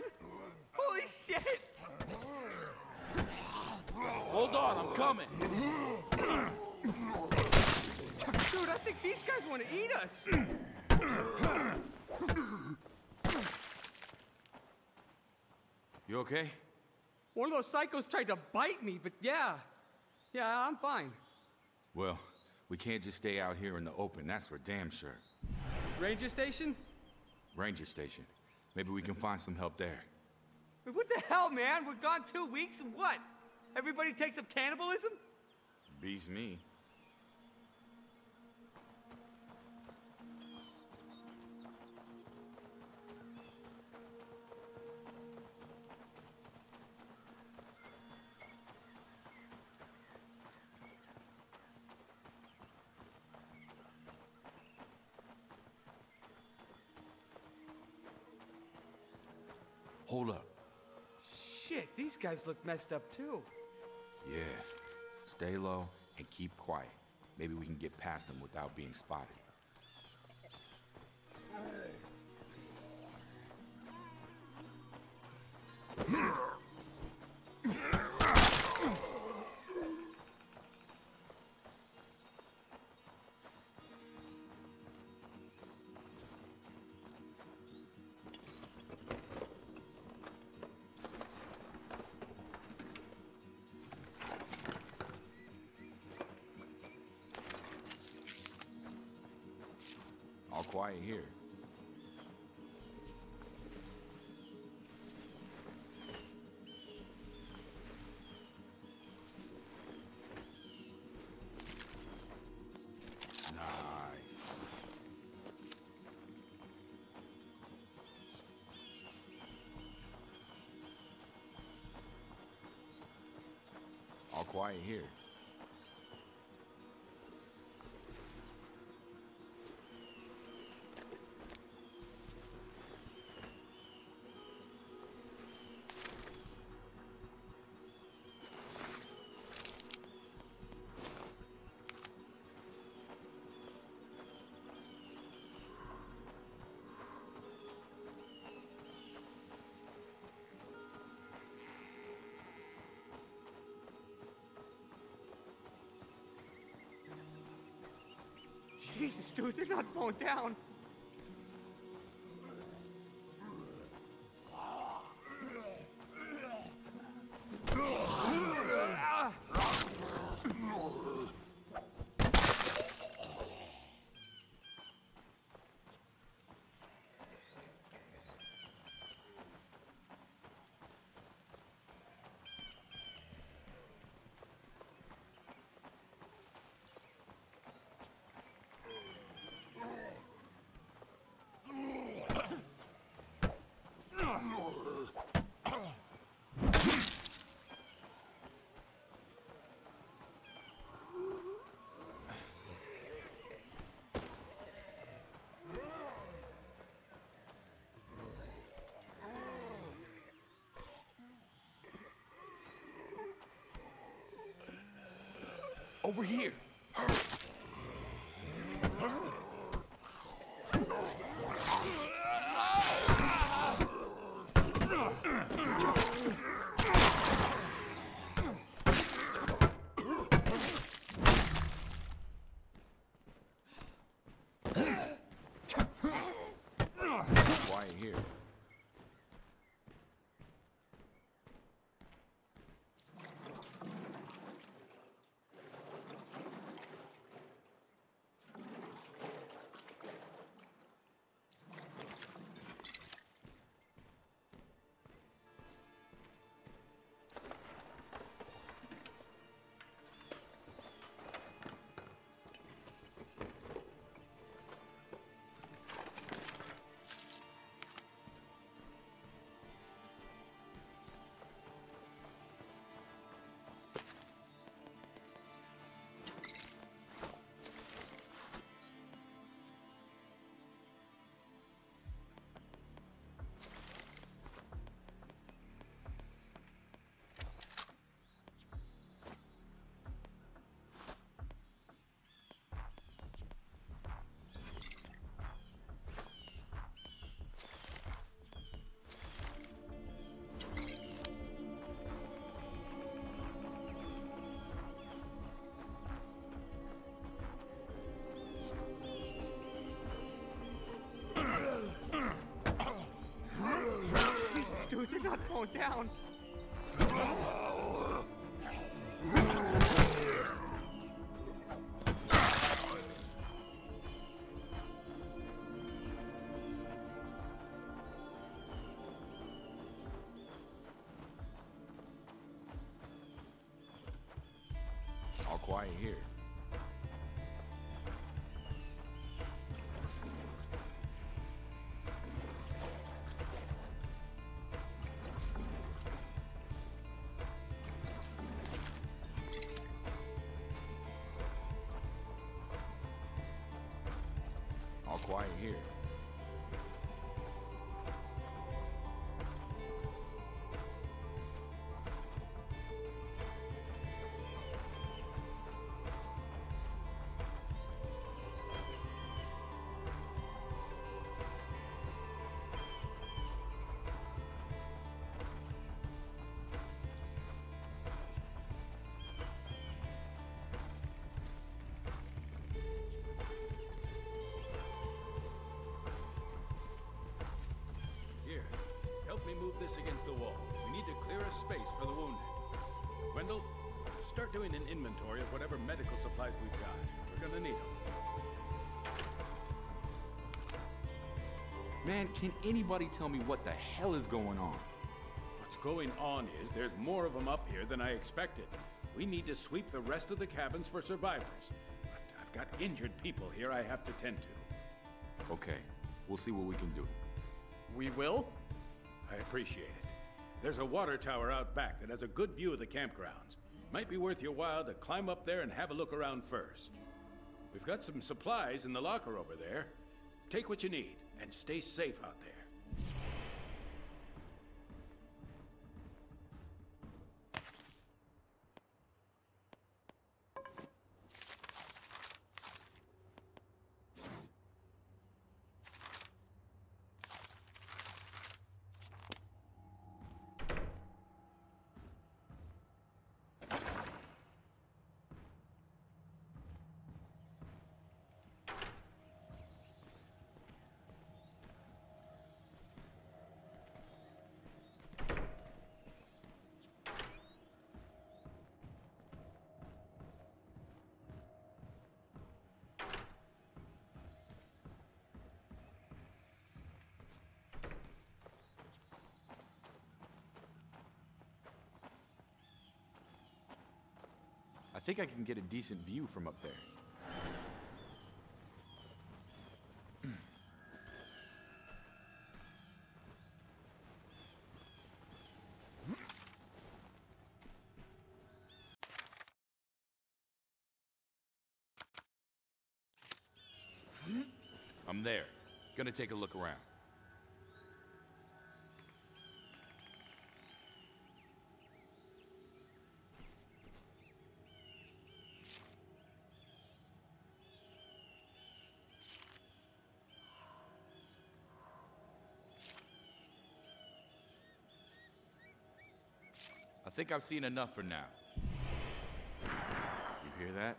man. Holy shit! Hold on, I'm coming. Dude, I think these guys want to eat us. You okay? One of those psychos tried to bite me, but yeah. Yeah, I'm fine. Well, we can't just stay out here in the open, that's for damn sure. Ranger station? Ranger station. Maybe we can find some help there. What the hell, man? We're gone two weeks and what? Everybody takes up cannibalism? Beats me. Hold up. Shit, these guys look messed up too. Yeah. Stay low and keep quiet. Maybe we can get past them without being spotted. Quiet here. All quiet here. Jesus, dude, they're not slowing down. Over here. Quiet dude. They're not slowing down. Here. Here, start doing an inventory of whatever medical supplies we've got. We're gonna need them. Man, can anybody tell me what the hell is going on? What's going on is there's more of them up here than I expected. We need to sweep the rest of the cabins for survivors. But I've got injured people here I have to tend to. Okay, we'll see what we can do. We will? I appreciate it. There's a water tower out back that has a good view of the campgrounds. Might be worth your while to climb up there and have a look around first. We've got some supplies in the locker over there. Take what you need and stay safe out there. Think I can get a decent view from up there. I'm there. Gonna take a look around. Think I've seen enough for now. You hear that?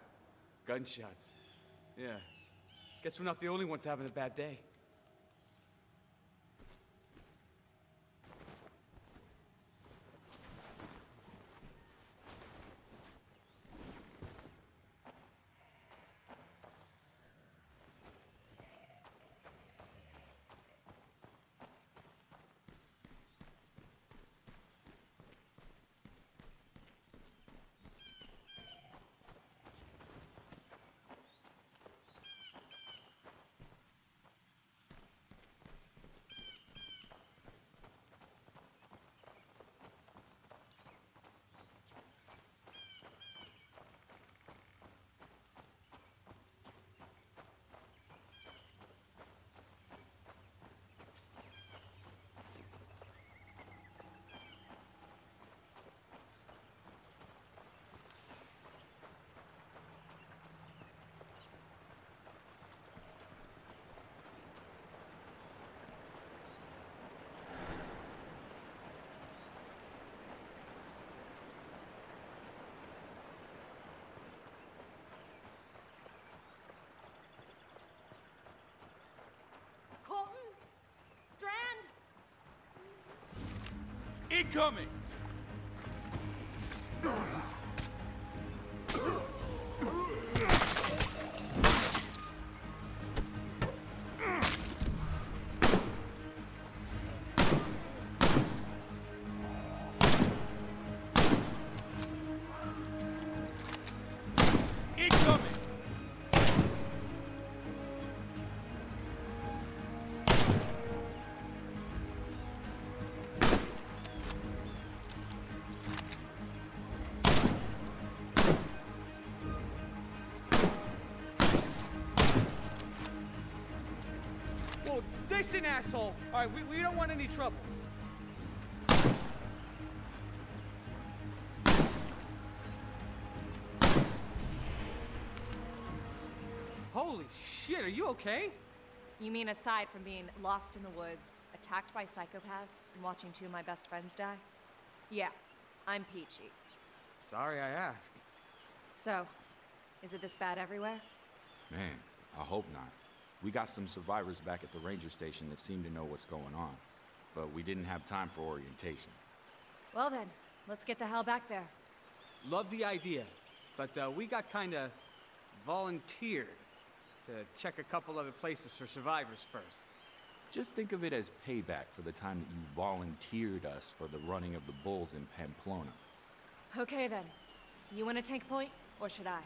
Gunshots. Yeah. Guess we're not the only ones having a bad day. Incoming! Listen, asshole. All right, we, we don't want any trouble. Holy shit, are you okay? You mean aside from being lost in the woods, attacked by psychopaths, and watching two of my best friends die? Yeah, I'm peachy. Sorry I asked. So, is it this bad everywhere? Man, I hope not. We got some survivors back at the ranger station that seem to know what's going on, but we didn't have time for orientation. Well then, let's get the hell back there. Love the idea, but uh, we got kinda volunteered to check a couple other places for survivors first. Just think of it as payback for the time that you volunteered us for the running of the bulls in Pamplona. Okay then. You want to tank point, or should I?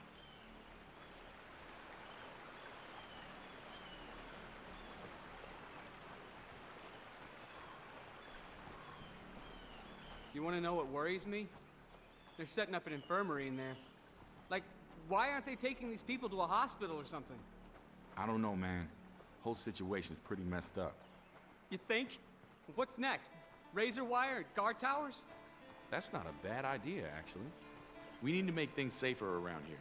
You want to know what worries me? They're setting up an infirmary in there. Like, why aren't they taking these people to a hospital or something? I don't know, man. Whole situation's pretty messed up. You think? What's next? Razor wire, and guard towers? That's not a bad idea, actually. We need to make things safer around here.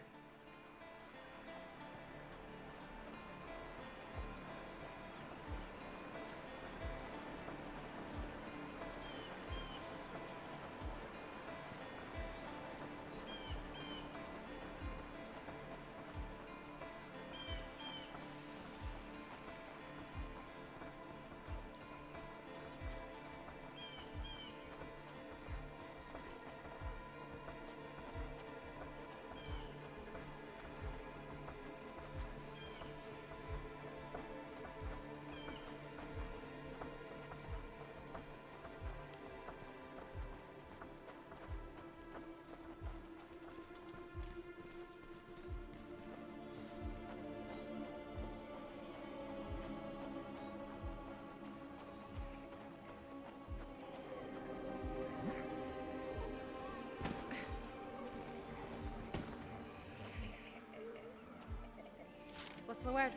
What's the word?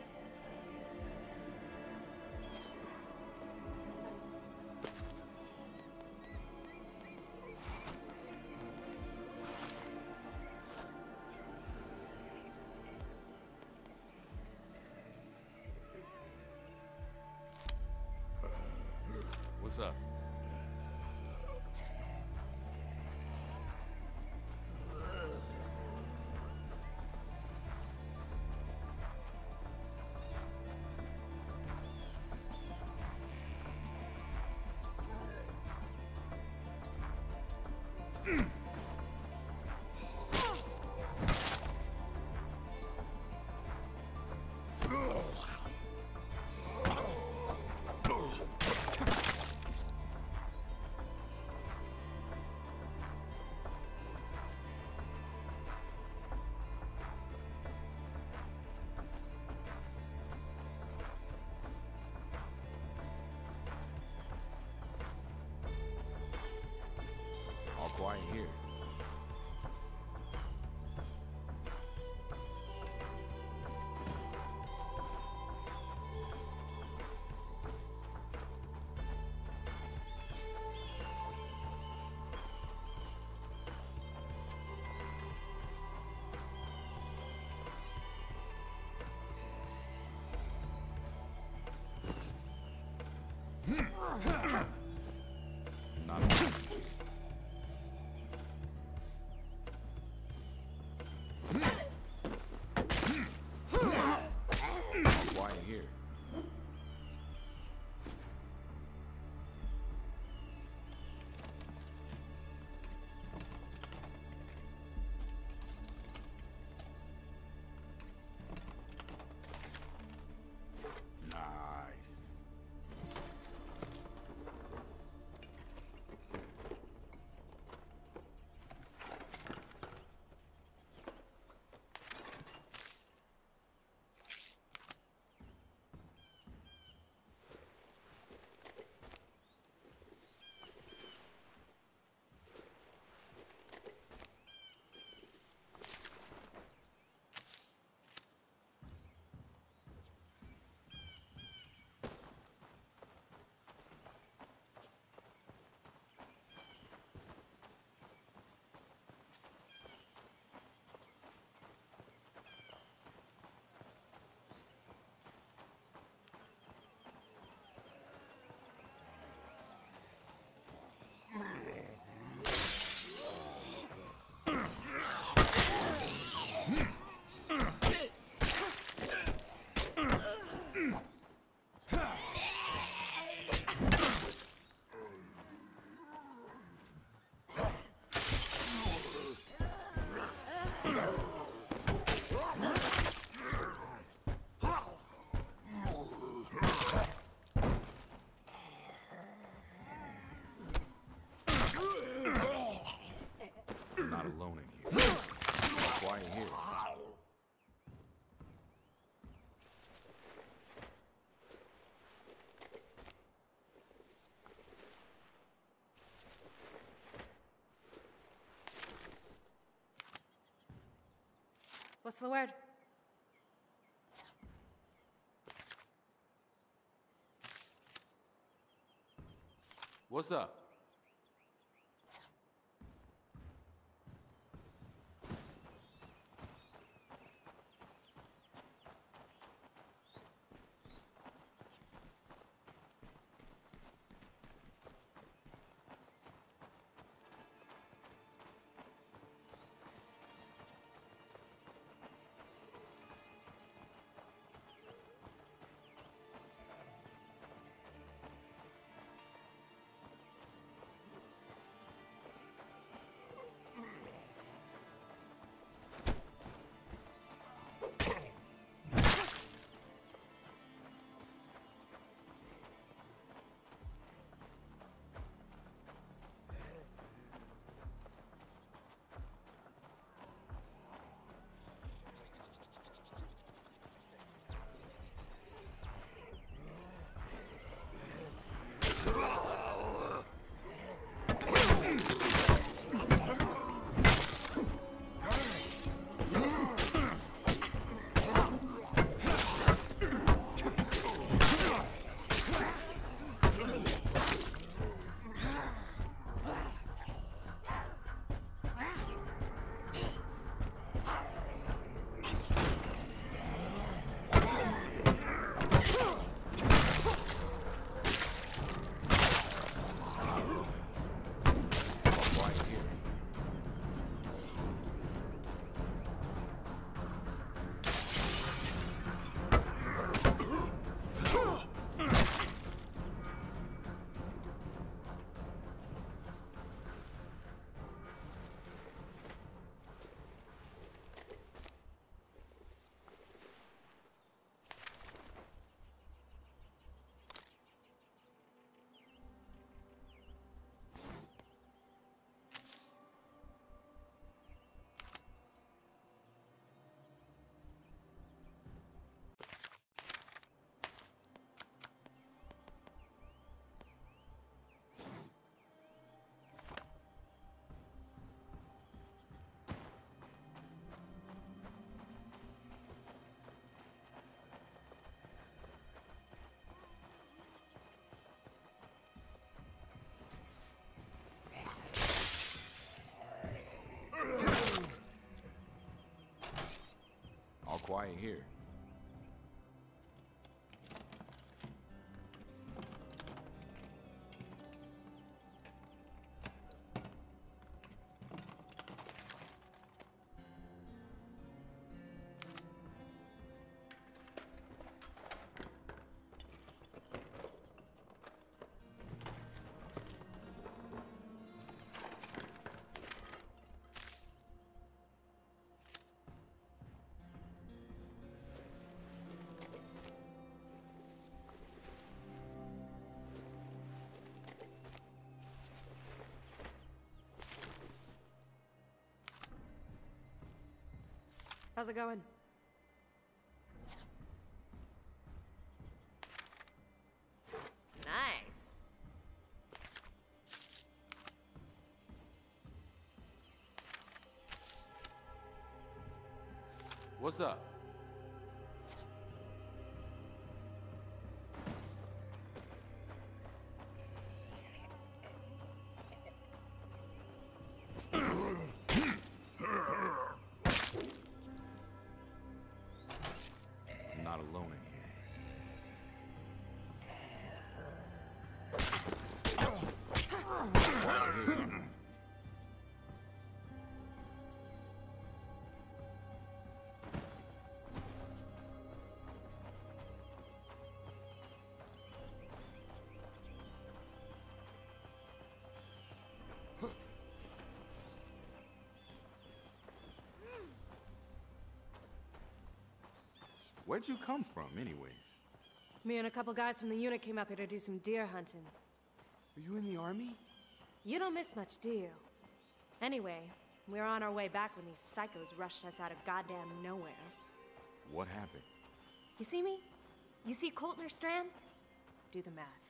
All What's the word? What's up? Quiet here. How's it going? Nice. What's up? Where'd you come from, anyways? Me and a couple guys from the unit came up here to do some deer hunting. Are you in the army? You don't miss much, do you? Anyway, we were on our way back when these psychos rushed us out of goddamn nowhere. What happened? You see me? You see Coltner Strand? Do the math.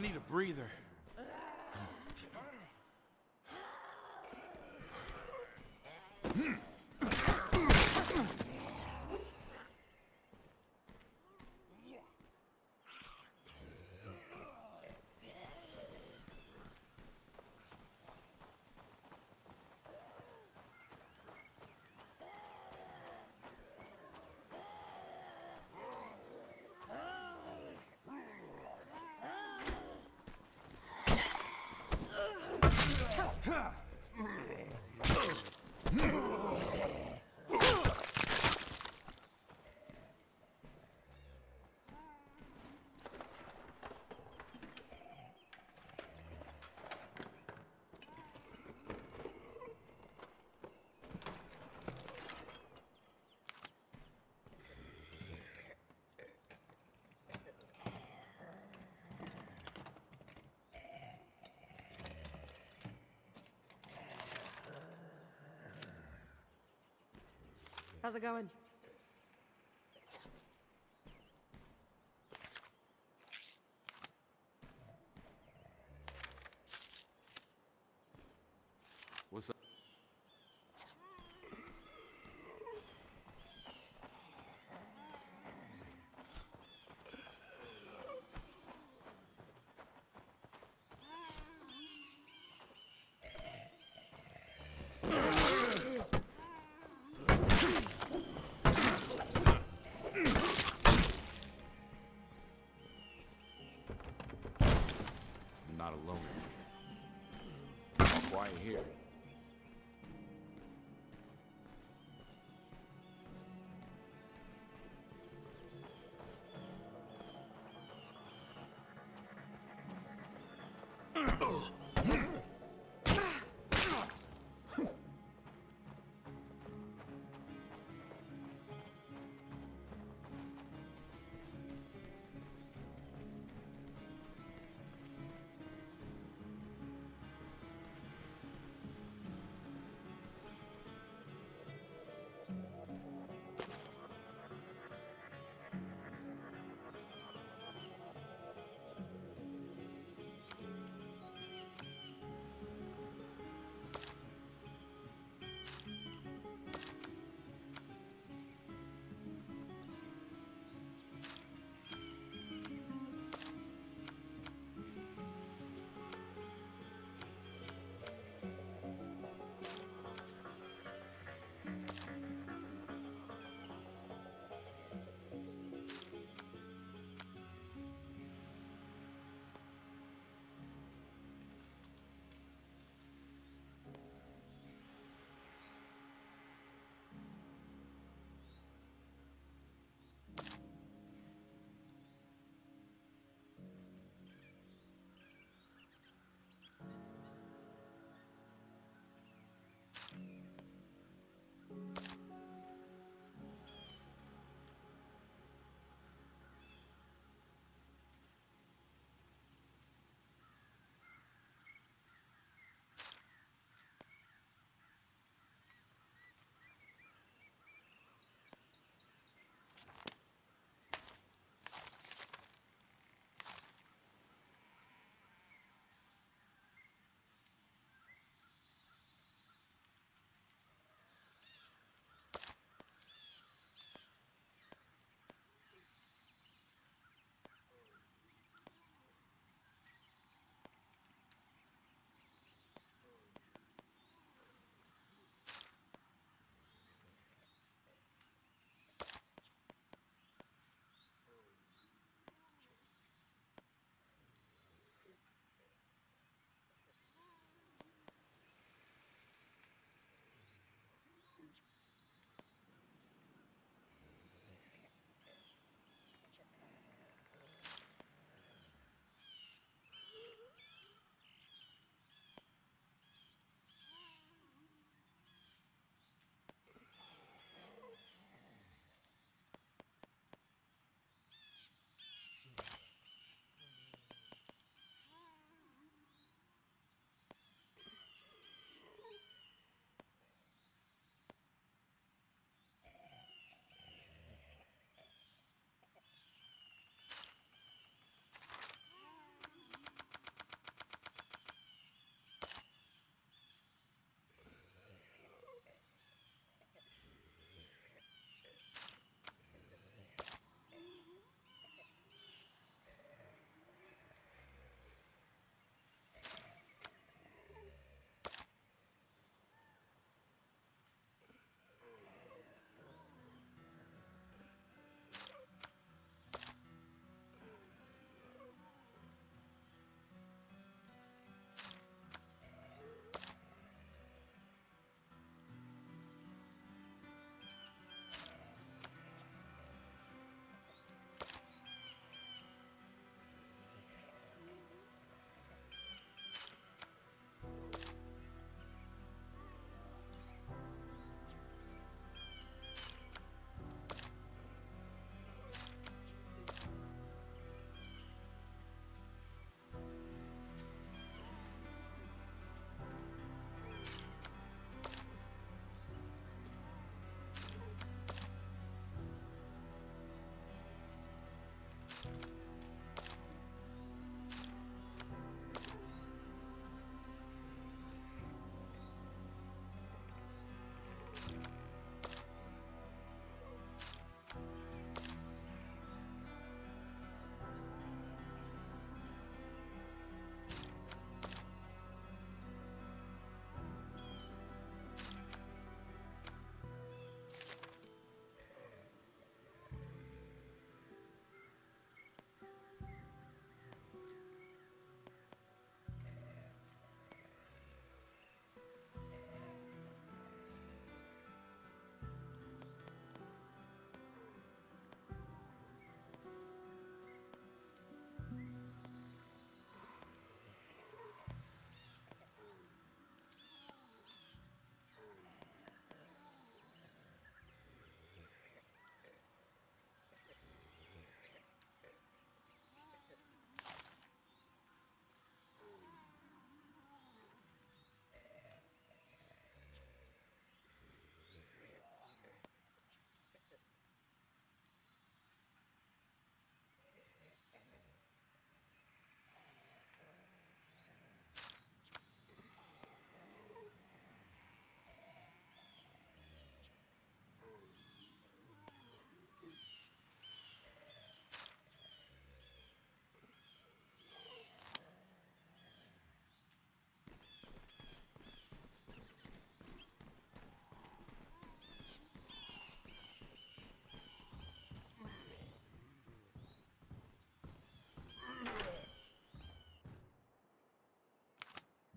I need a breather. How's it going? All quiet here.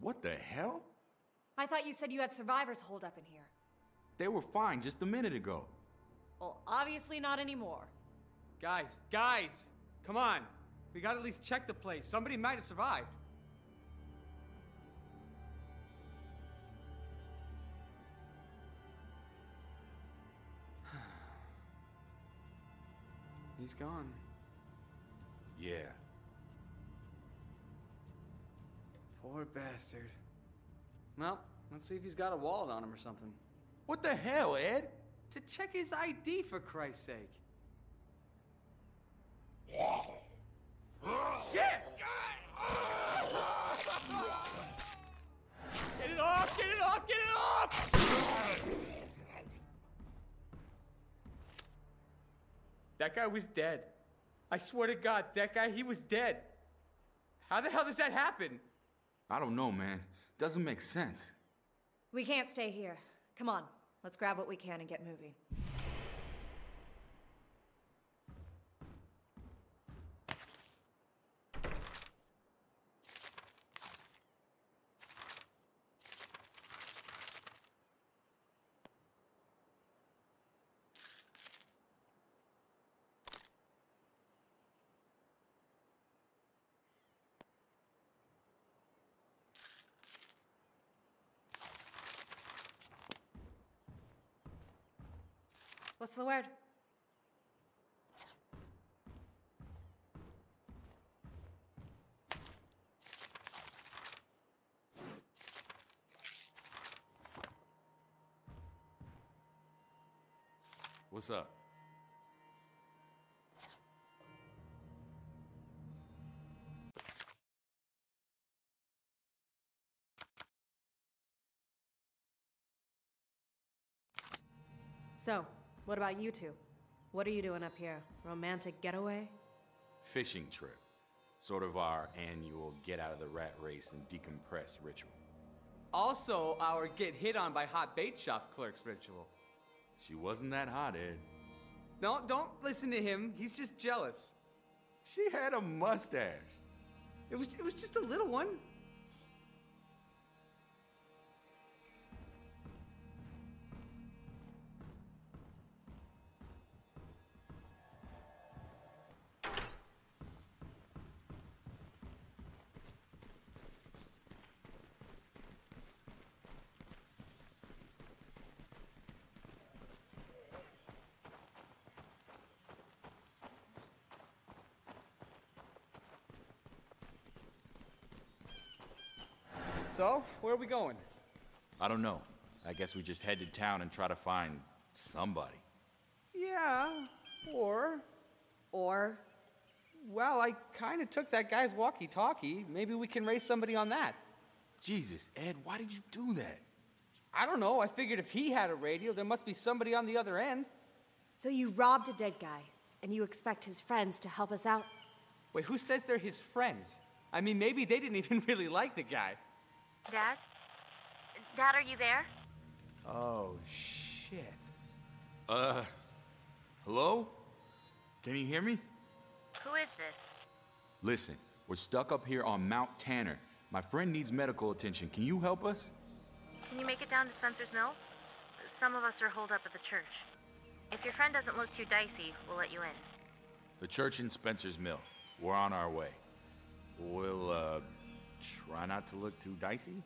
What the hell? I thought you said you had survivors holed up in here. They were fine just a minute ago. Well, obviously not anymore. Guys, guys, come on. We gotta at least check the place. Somebody might have survived. He's gone. Yeah. Poor bastard. Well, let's see if he's got a wallet on him or something. What the hell, Ed? To check his ID, for Christ's sake. Shit! Get it off! Get it off! Get it off! That guy was dead. I swear to God, that guy, he was dead. How the hell does that happen? I don't know, man. Doesn't make sense. We can't stay here. Come on, let's grab what we can and get moving. What's the word? What's up? So, what about you two? What are you doing up here? Romantic getaway? Fishing trip. Sort of our annual get out of the rat race and decompress ritual. Also, our get hit on by hot bait shop clerks ritual. She wasn't that hot, Ed. No, don't listen to him. He's just jealous. She had a mustache. It was it was just a little one. So, where are we going? I don't know. I guess we just head to town and try to find somebody. Yeah, or Or well, I kind of took that guy's walkie-talkie. Maybe we can raise somebody on that. Jesus, Ed, why did you do that? I don't know. I figured if he had a radio, there must be somebody on the other end. So you robbed a dead guy, and you expect his friends to help us out? Wait, who says they're his friends? I mean, maybe they didn't even really like the guy. Dad? Dad, are you there? Oh, shit. Uh, hello? Can you hear me? Who is this? Listen, we're stuck up here on Mount Tanner. My friend needs medical attention. Can you help us? Can you make it down to Spencer's Mill? Some of us are holed up at the church. If your friend doesn't look too dicey, we'll let you in. The church in Spencer's Mill. We're on our way. We'll, uh, try not to look too dicey?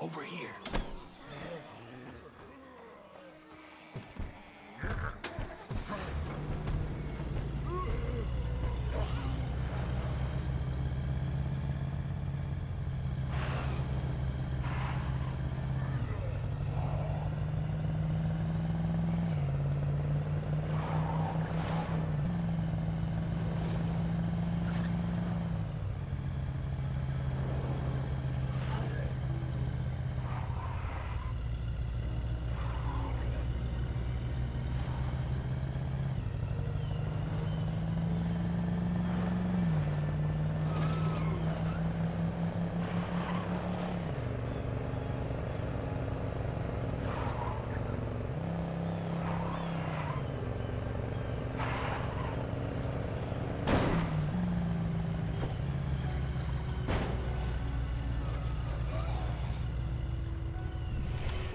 Over here.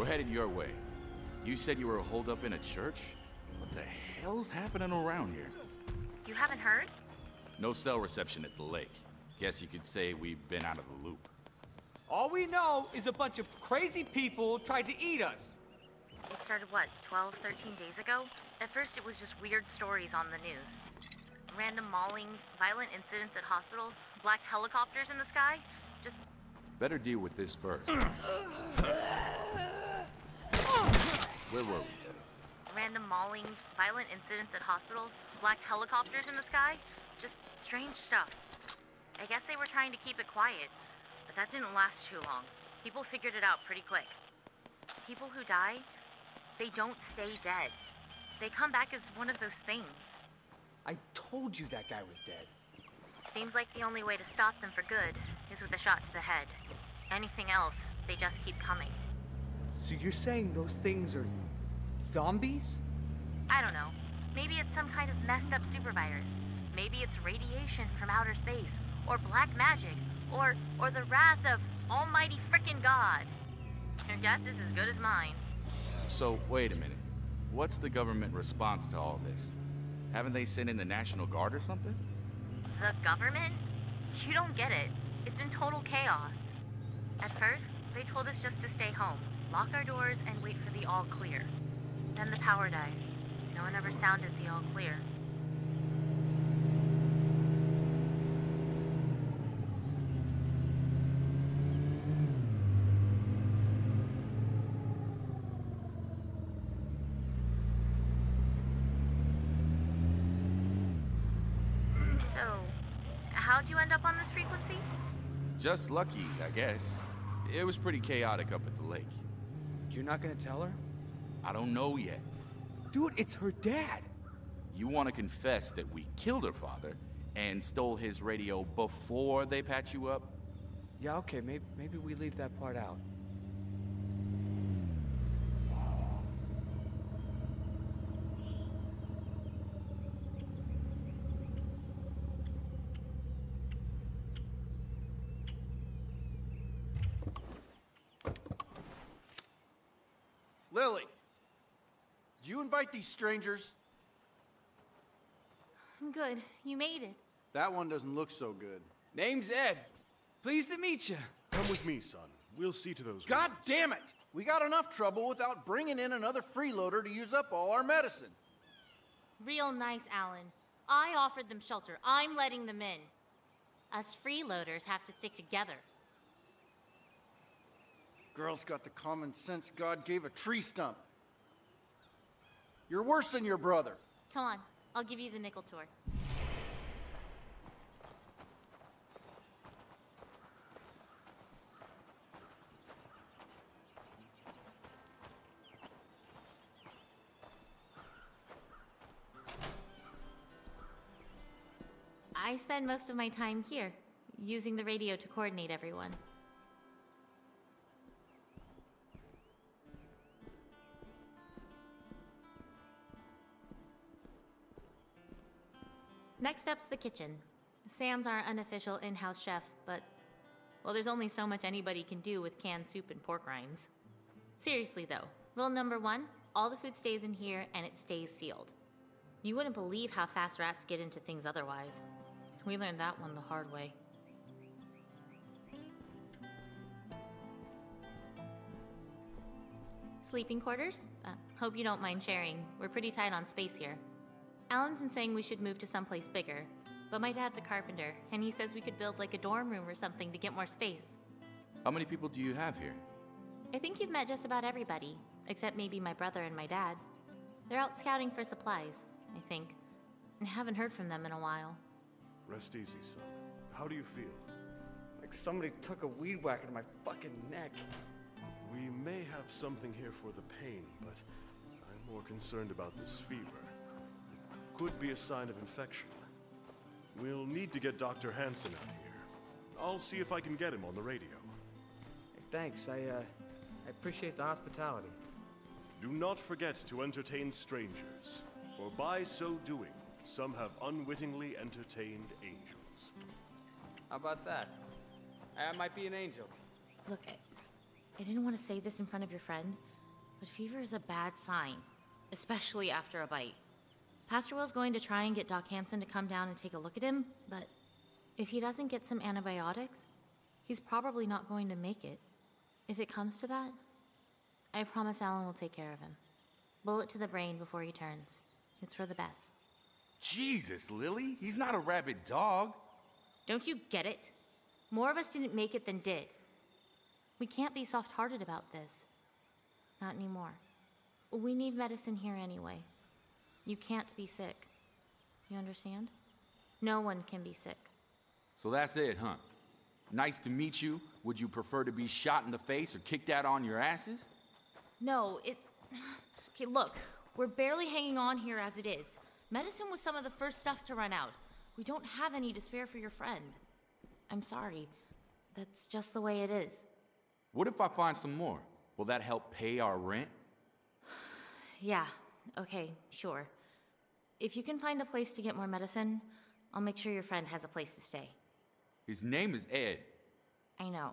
We're headed your way. You said you were holed up in a church? What the hell's happening around here? You haven't heard? No cell reception at the lake. Guess you could say we've been out of the loop. All we know is a bunch of crazy people tried to eat us. It started, what, 12, 13 days ago? At first, it was just weird stories on the news. Random maulings, violent incidents at hospitals, black helicopters in the sky. Just Better deal with this first. Where were we? random maulings, violent incidents at hospitals, black helicopters in the sky. Just strange stuff. I guess they were trying to keep it quiet, but that didn't last too long. People figured it out pretty quick. People who die, they don't stay dead. They come back as one of those things. I told you that guy was dead. Seems like the only way to stop them for good is with a shot to the head. Anything else, they just keep coming. So you're saying those things are zombies? I don't know. Maybe it's some kind of messed up supervirus. Maybe it's radiation from outer space, or black magic, or or the wrath of Almighty frickin' God. Your guess is as good as mine. So, wait a minute. What's the government response to all this? Haven't they sent in the National Guard or something? The government? You don't get it. It's been total chaos. At first, they told us just to stay home, lock our doors, and wait for the all clear. Then the power died. No one ever sounded the all clear. So, how'd you end up on this frequency? Just lucky, I guess. It was pretty chaotic up at the lake. You're not gonna tell her? I don't know yet. Dude, it's her dad. You want to confess that we killed her father and stole his radio before they patch you up? Yeah, okay, maybe, maybe we leave that part out. Lily, did you invite these strangers? I'm Good, you made it. That one doesn't look so good. Name's Ed. Pleased to meet you. Come with me, son. We'll see to those. God wounds. damn it! We got enough trouble without bringing in another freeloader to use up all our medicine. Real nice, Alan. I offered them shelter. I'm letting them in. Us freeloaders have to stick together. Girl's got the common sense God gave a tree stump. You're worse than your brother. Come on, I'll give you the nickel tour. I spend most of my time here, using the radio to coordinate everyone. Next up's the kitchen. Sam's our unofficial in house chef, but, well, there's only so much anybody can do with canned soup and pork rinds. Seriously, though, rule number one all the food stays in here and it stays sealed. You wouldn't believe how fast rats get into things otherwise. We learned that one the hard way. Sleeping quarters? Uh, hope you don't mind sharing. We're pretty tight on space here. Alan's been saying we should move to someplace bigger, but my dad's a carpenter, and he says we could build like a dorm room or something to get more space. How many people do you have here? I think you've met just about everybody, except maybe my brother and my dad. They're out scouting for supplies, I think. I haven't heard from them in a while. Rest easy, son. How do you feel? Like somebody took a weed whacker to my fucking neck. We may have something here for the pain, but I'm more concerned about this fever. It could be a sign of infection. We'll need to get Dr. Hanson out here. I'll see if I can get him on the radio. Hey, thanks, I, uh, I appreciate the hospitality. Do not forget to entertain strangers, for by so doing, some have unwittingly entertained angels. How about that? I might be an angel. Look, I, I didn't want to say this in front of your friend, but fever is a bad sign, especially after a bite. Pastor Will's going to try and get Doc Hanson to come down and take a look at him, but if he doesn't get some antibiotics, he's probably not going to make it. If it comes to that, I promise Alan will take care of him. Bullet to the brain before he turns. It's for the best. Jesus, Lily, he's not a rabid dog. Don't you get it? More of us didn't make it than did. We can't be soft hearted about this. Not anymore. We need medicine here anyway. You can't be sick. You understand? No one can be sick. So that's it, huh? Nice to meet you. Would you prefer to be shot in the face or kicked out on your asses? No, it's. Okay, look, we're barely hanging on here as it is. Medicine was some of the first stuff to run out. We don't have any to spare for your friend. I'm sorry. That's just the way it is. What if I find some more? Will that help pay our rent? Yeah, okay, sure. If you can find a place to get more medicine, I'll make sure your friend has a place to stay. His name is Ed. I know.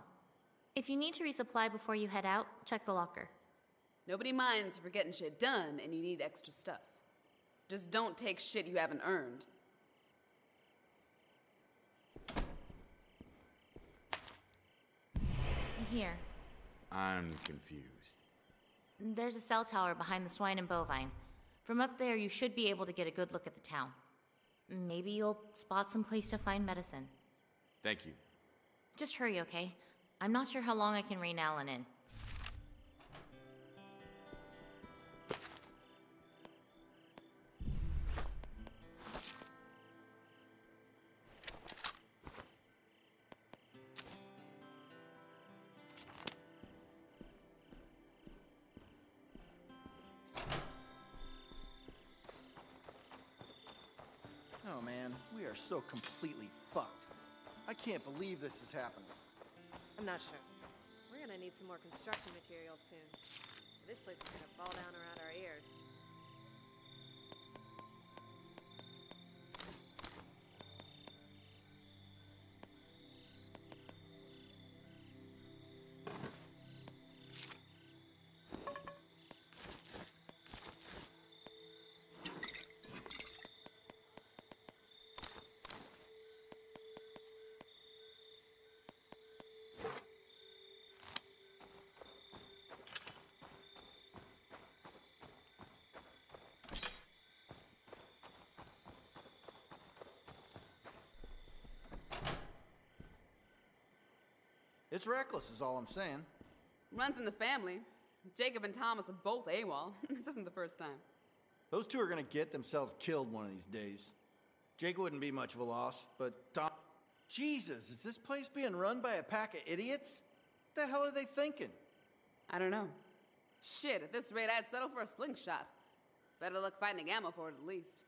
If you need to resupply before you head out, check the locker. Nobody minds if you're getting shit done and you need extra stuff. Just don't take shit you haven't earned. Here. I'm confused. There's a cell tower behind the swine and bovine. From up there, you should be able to get a good look at the town. Maybe you'll spot some place to find medicine. Thank you. Just hurry, okay? I'm not sure how long I can rein Alan in. So completely fucked. I can't believe this is happening. I'm not sure. We're gonna need some more construction materials soon. This place is gonna fall down around our ears. It's reckless, is all I'm saying. Runs in the family. Jacob and Thomas are both AWOL. this isn't the first time. Those two are gonna get themselves killed one of these days. Jake wouldn't be much of a loss, but Tom. Jesus, is this place being run by a pack of idiots? What the hell are they thinking? I don't know. Shit, at this rate, I'd settle for a slingshot. Better luck finding ammo for it at least.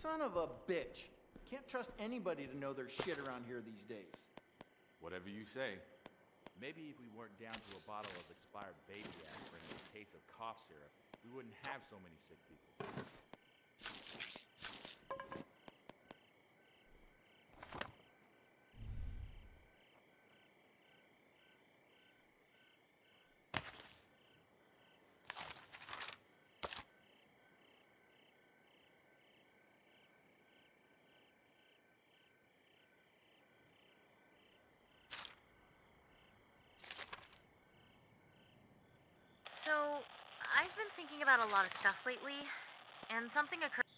Son of a bitch. Can't trust anybody to know their shit around here these days. Whatever you say. Maybe if we weren't down to a bottle of expired baby aspirin and a case of cough syrup, we wouldn't have so many sick people. So, I've been thinking about a lot of stuff lately, and something occurred.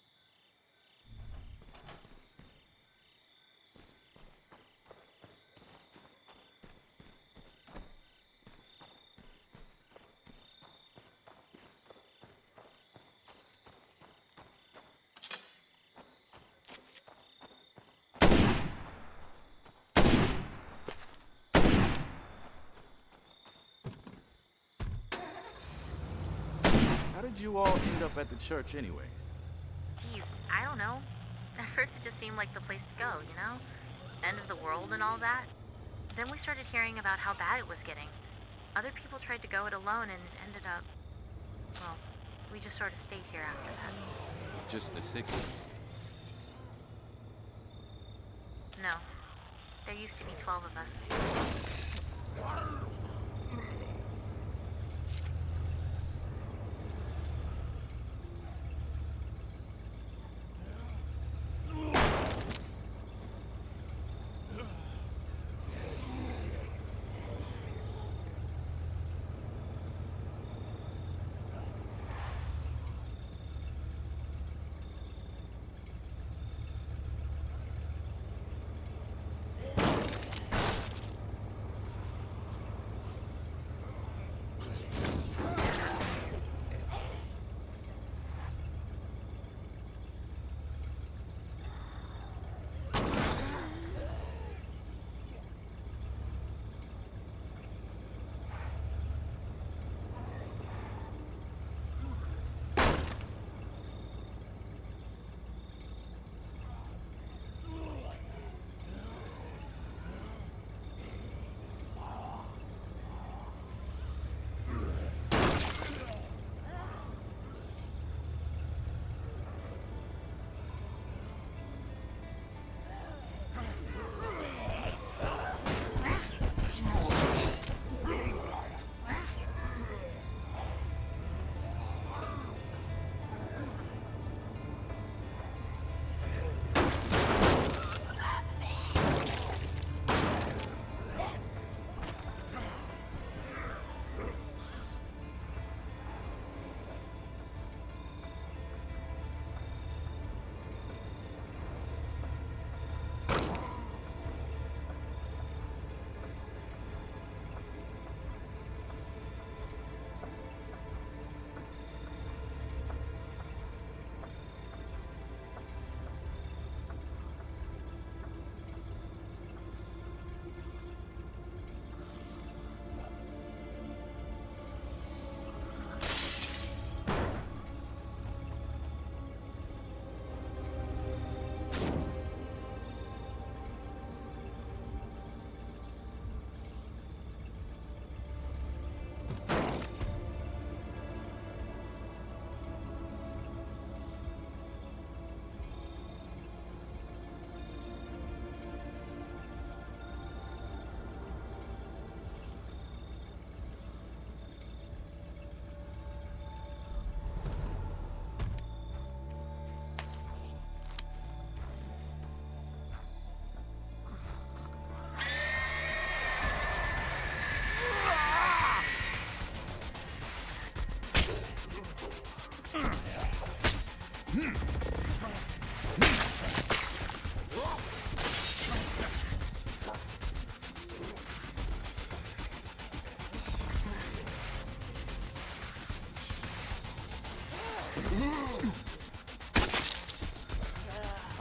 You all end up at the church, anyways? Geez, I don't know. At first, it just seemed like the place to go, you know? End of the world and all that. Then we started hearing about how bad it was getting. Other people tried to go it alone and ended up. Well, we just sort of stayed here after that. Just the six? No. There used to be 12 of us.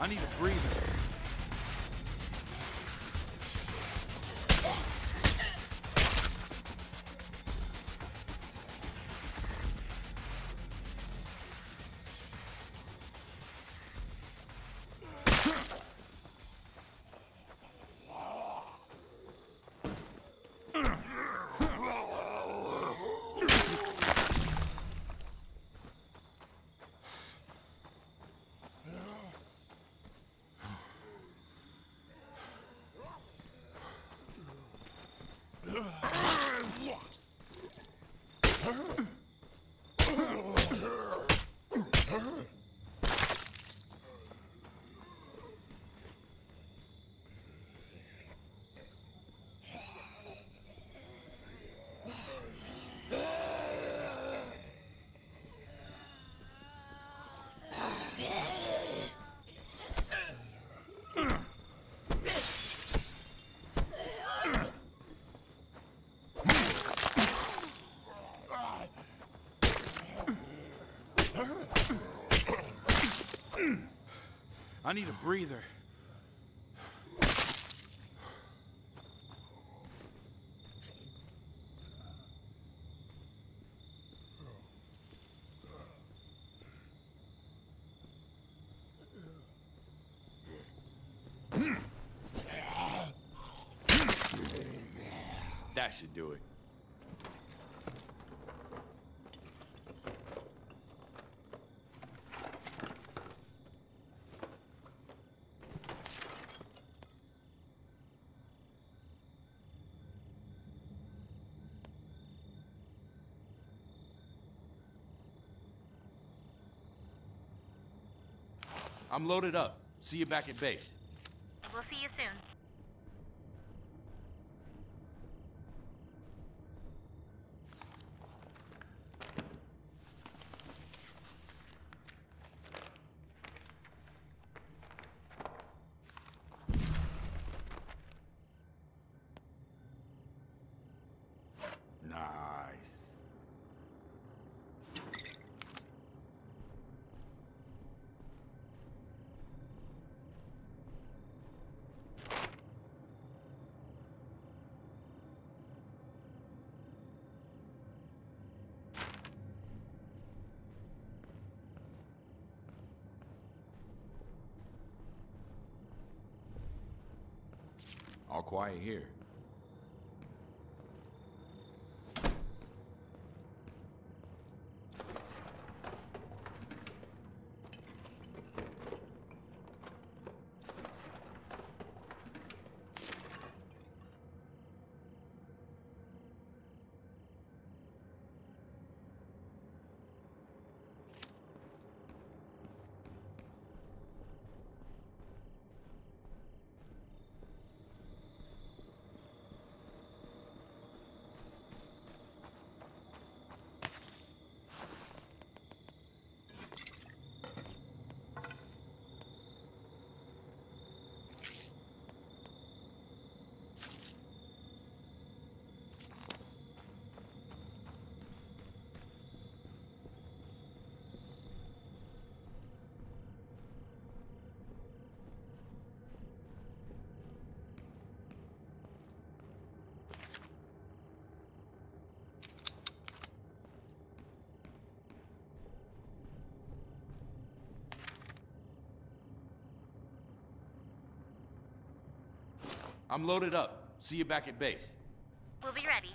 I need a breather. Uh -huh. I need a breather. That should do it. I'm loaded up. See you back at base. We'll see you soon. Nice. All quiet here. I'm loaded up. See you back at base. We'll be ready.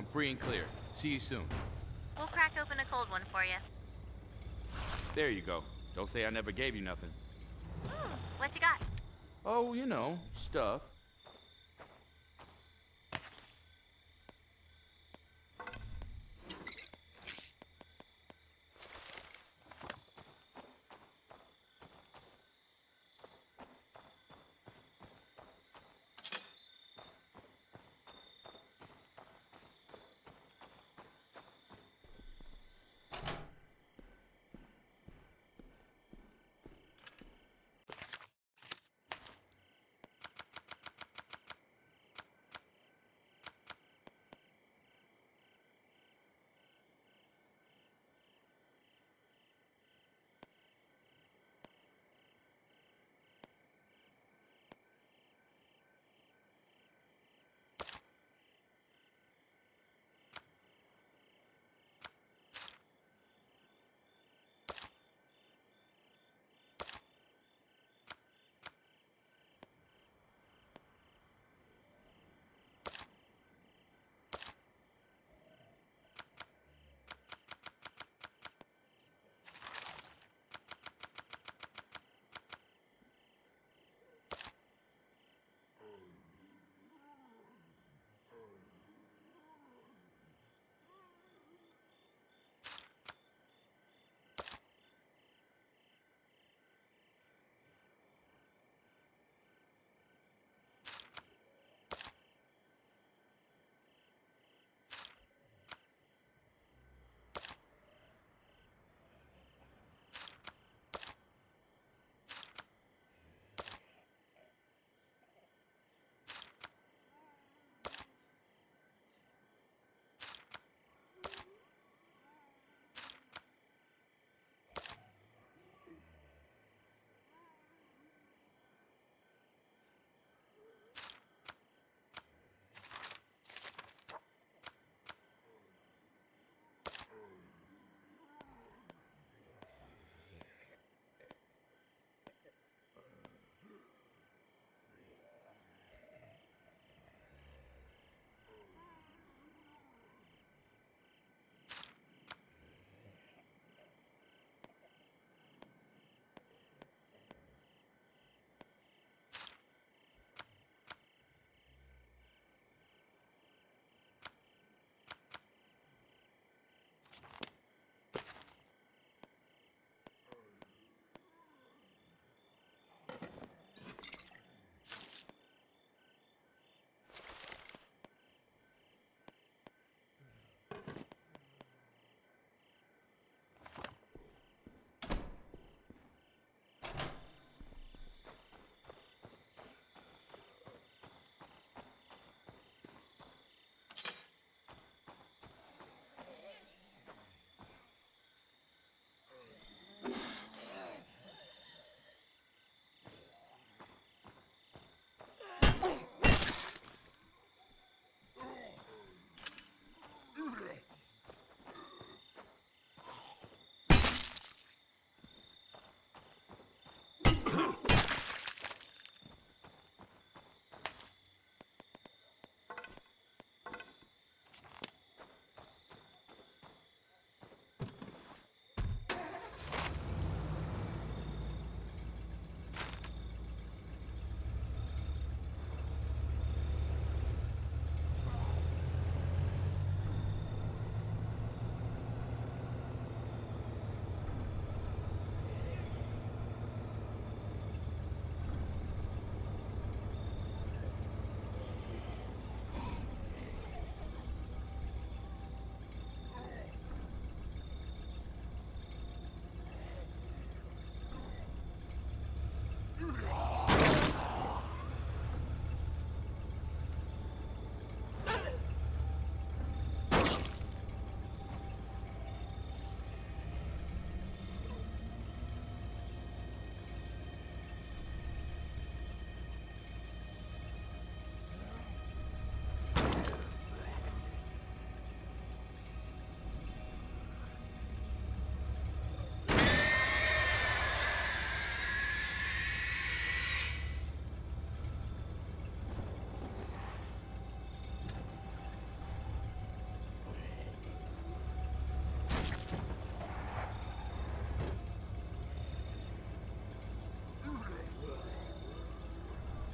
I'm free and clear. See you soon. We'll crack open a cold one for you. There you go. Don't say I never gave you nothing. Hmm, what you got? Oh, you know, stuff.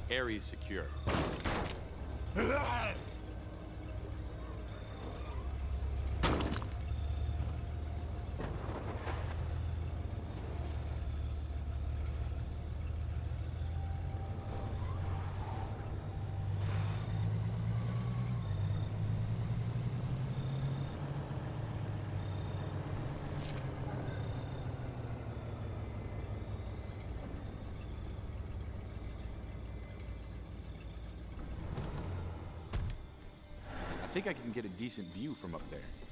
Area secure. think I can get a decent view from up there.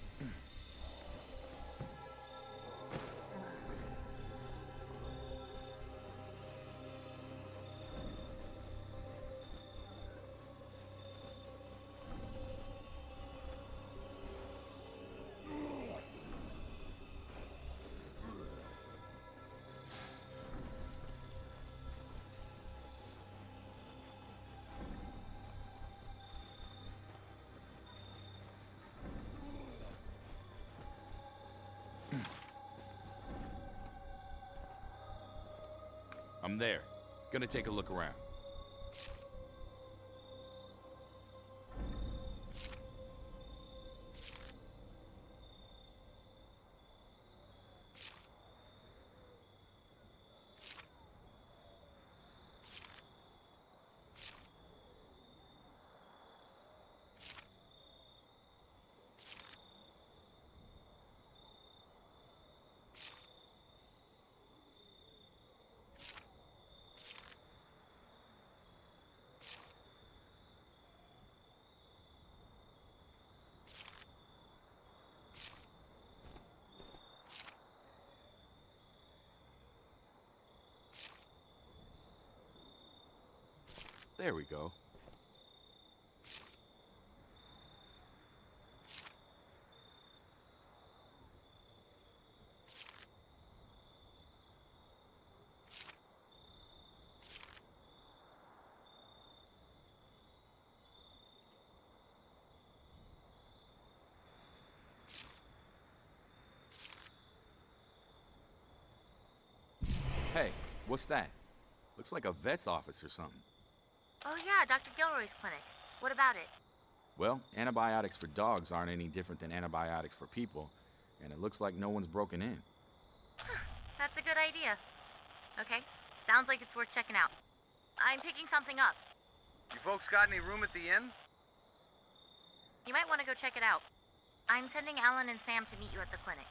I'm there. Gonna take a look around. There we go. Hey, what's that? Looks like a vet's office or something. Oh, yeah, Dr. Gilroy's clinic. What about it? Well, antibiotics for dogs aren't any different than antibiotics for people, and it looks like no one's broken in. That's a good idea. Okay, sounds like it's worth checking out. I'm picking something up. You folks got any room at the inn? You might want to go check it out. I'm sending Alan and Sam to meet you at the clinic.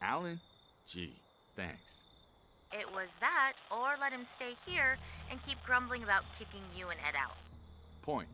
Alan? Gee, thanks. It was that, or let him stay here and keep grumbling about kicking you and Ed out. Point.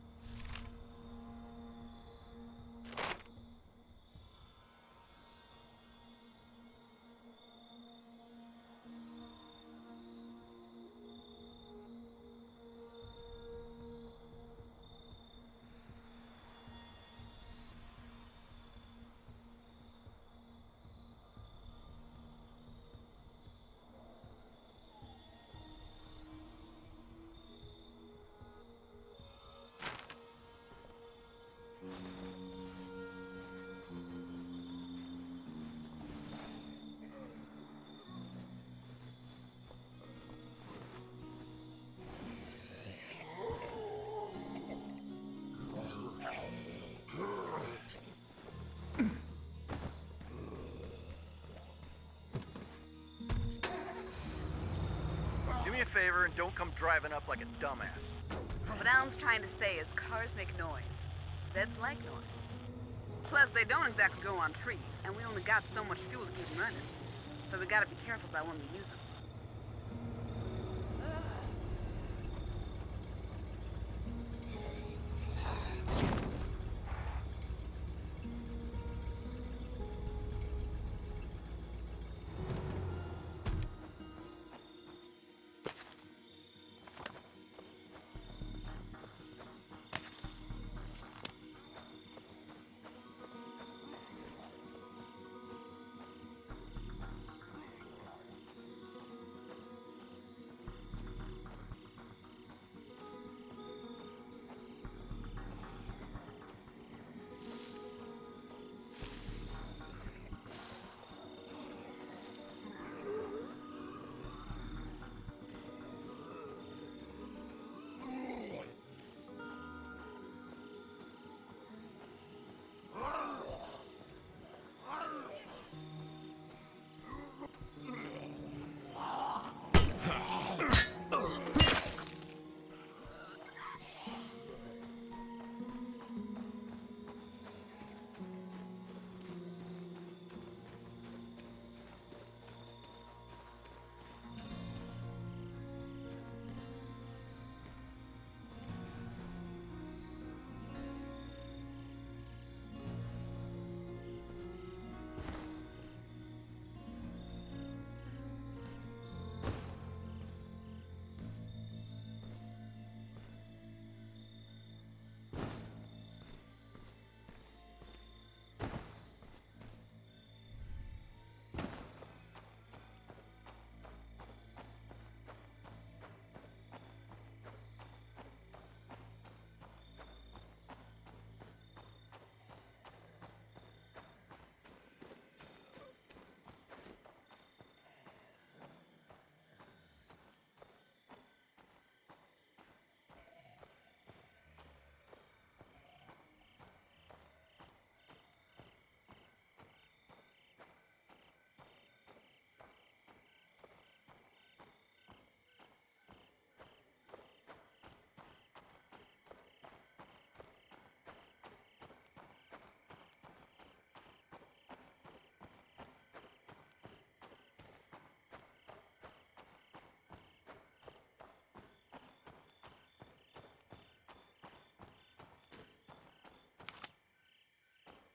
Me a favor and don't come driving up like a dumbass. What Alan's trying to say is cars make noise. Zeds like noise. Plus, they don't exactly go on trees, and we only got so much fuel to keep running. So we gotta be careful about when we use them.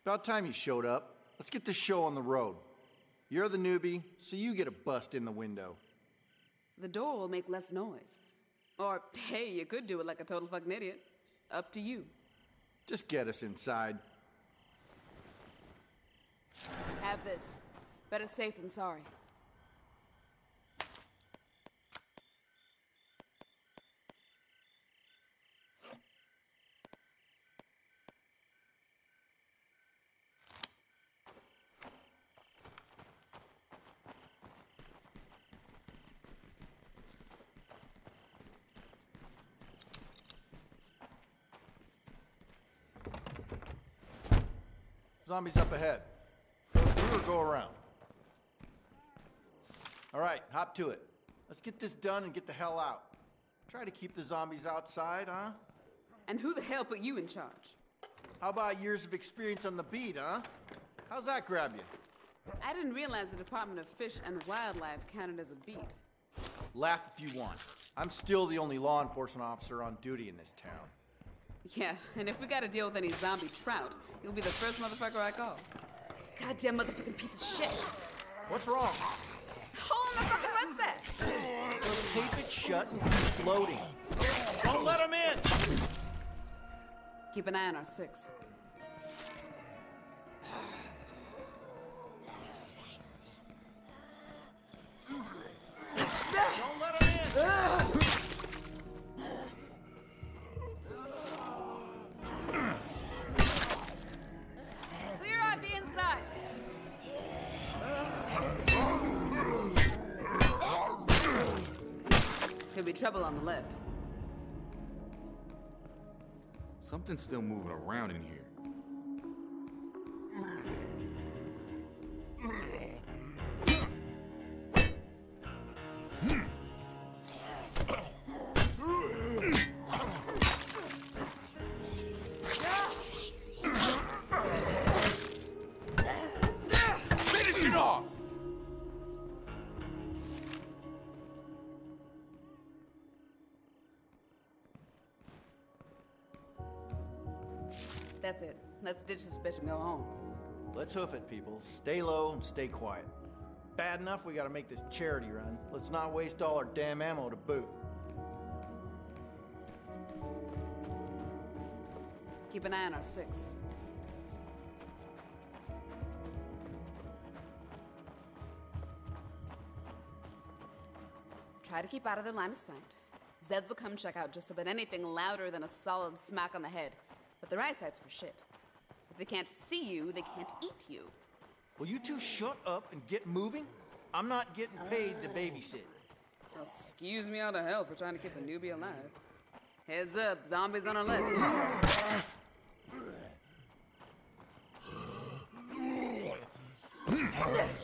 About time you showed up. Let's get this show on the road. You're the newbie, so you get a bust in the window. The door will make less noise. Or, hey, you could do it like a total fucking idiot. Up to you. Just get us inside. Have this. Better safe than sorry. Zombies up ahead. Go through or go around? All right, hop to it. Let's get this done and get the hell out. Try to keep the zombies outside, huh? And who the hell put you in charge? How about years of experience on the beat, huh? How's that grab you? I didn't realize the Department of Fish and Wildlife counted as a beat. Laugh if you want. I'm still the only law enforcement officer on duty in this town. Yeah, and if we gotta deal with any zombie trout, you'll be the first motherfucker I call. Goddamn motherfucking piece of shit. What's wrong? Hole in the fucking rucksack! Tape it shut and keep floating. Don't let them in! Keep an eye on our six. Something's still moving around in here. Ditch this bitch and go home. Let's hoof it, people. Stay low and stay quiet. Bad enough we gotta make this charity run. Let's not waste all our damn ammo to boot. Keep an eye on our six. Try to keep out of their line of sight. Zeds will come check out just about anything louder than a solid smack on the head. But their eyesight's for shit. If they can't see you, they can't eat you. Will you two shut up and get moving? I'm not getting paid to babysit. Well, excuse me out of hell for trying to keep the newbie alive. Heads up, zombies on our left.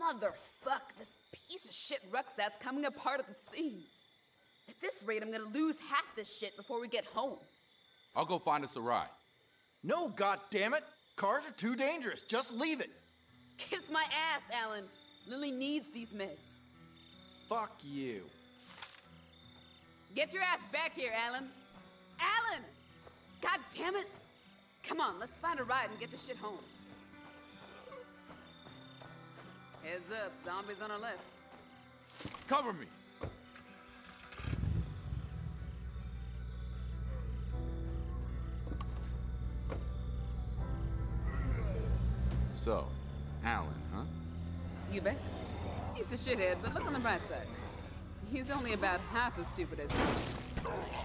Motherfuck, this piece of shit rucksack's coming apart at the seams. At this rate, I'm gonna lose half this shit before we get home. I'll go find us a ride. No, goddammit! Cars are too dangerous. Just leave it. Kiss my ass, Alan. Lily needs these meds. Fuck you. Get your ass back here, Alan. Alan! God damn it! Come on, let's find a ride and get this shit home. Heads up, zombies on our left. Cover me! So, Alan, huh? You bet. He's a shithead, but look on the bright side. He's only about half as stupid as he is.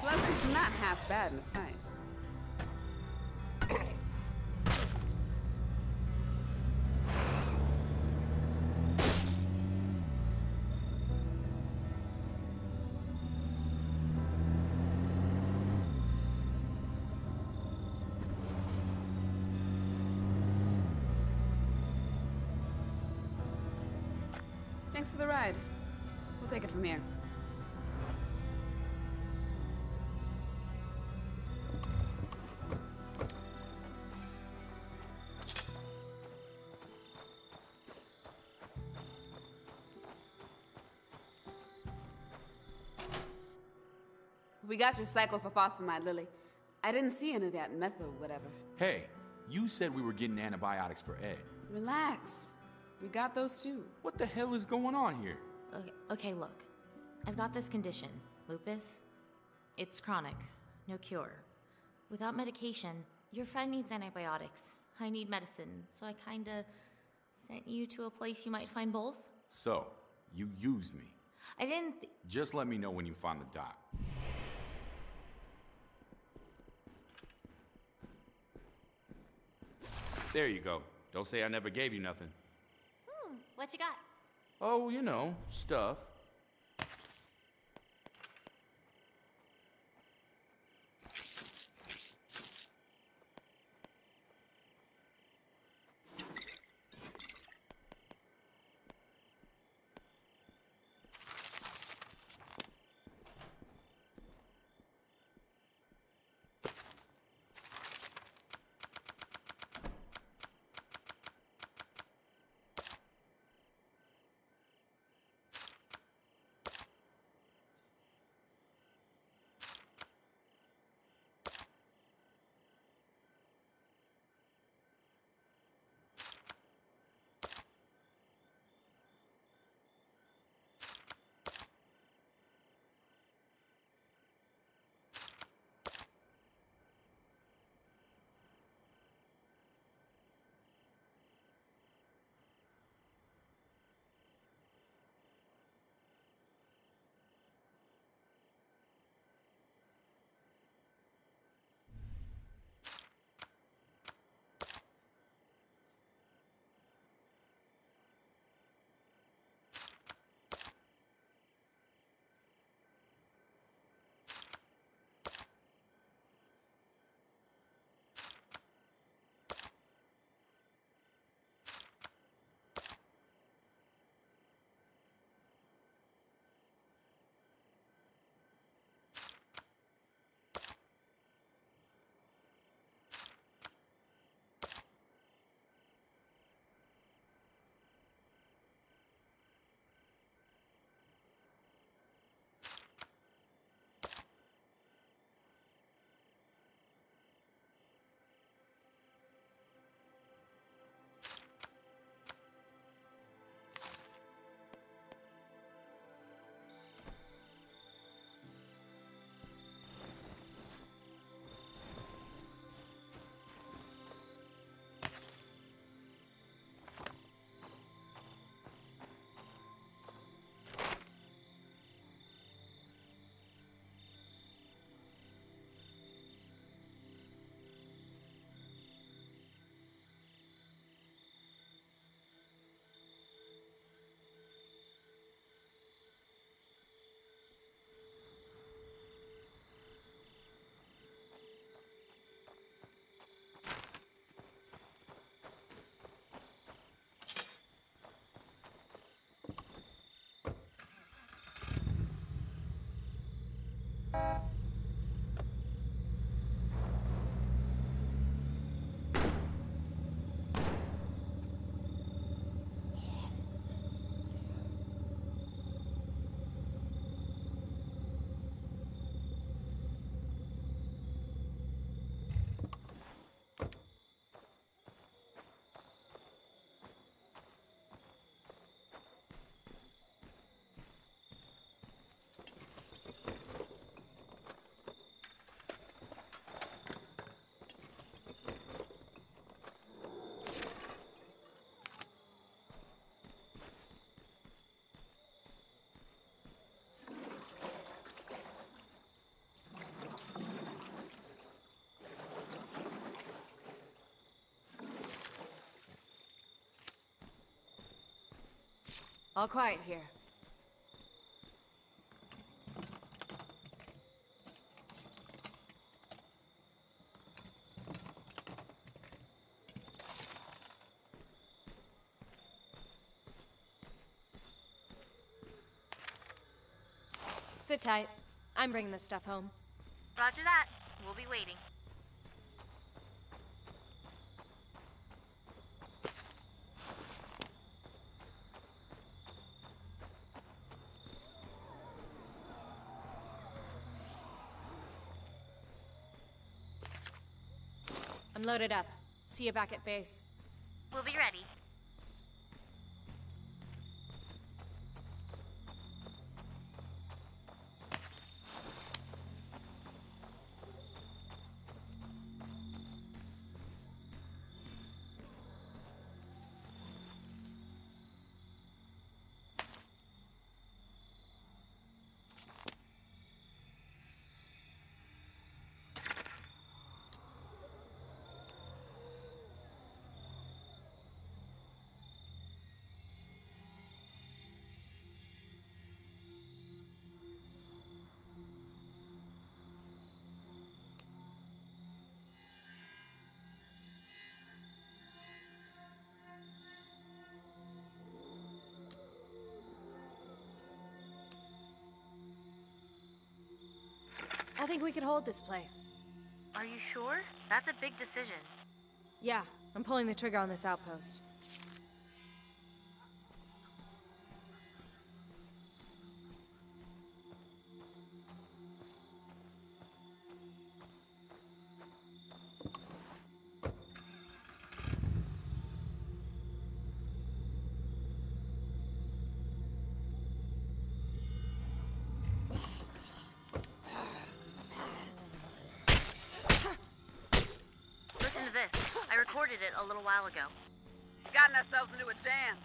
Plus, he's not half bad in a fight. Thanks for the ride. We'll take it from here. We got your cyclophosphamide, Lily. I didn't see any of that meth or whatever. Hey, you said we were getting antibiotics for Ed. Relax. We got those too. What the hell is going on here? Okay, okay, look. I've got this condition, lupus. It's chronic, no cure. Without medication, your friend needs antibiotics. I need medicine, so I kinda sent you to a place you might find both. So, you used me. I didn't. Th- Just let me know when you find the doc. There you go. Don't say I never gave you nothing. What you got? Oh, you know, stuff. All quiet here. Sit tight. I'm bringing this stuff home. Roger that. We'll be waiting. I'm loaded up. See you back at base. We'll be ready. Think we could hold this place. Are you sure? That's a big decision. Yeah, I'm pulling the trigger on this outpost. While ago. Gotten ourselves into a jam.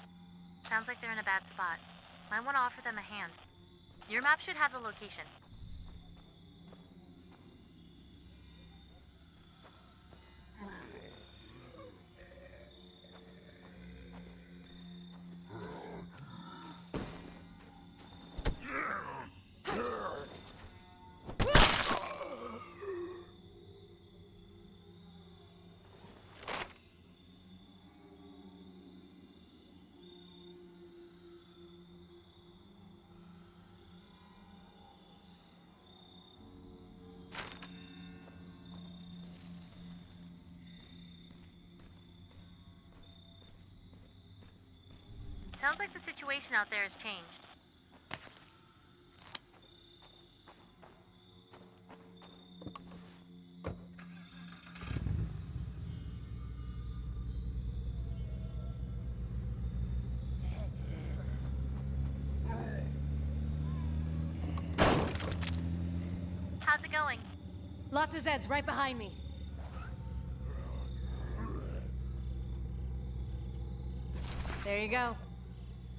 Sounds like they're in a bad spot. Might want to offer them a hand. Your map should have the location. Sounds like the situation out there has changed. How's it going? Lots of Zeds right behind me. There you go.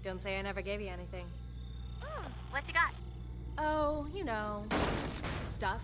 Don't say I never gave you anything. Hmm, what you got? Oh, you know, stuff.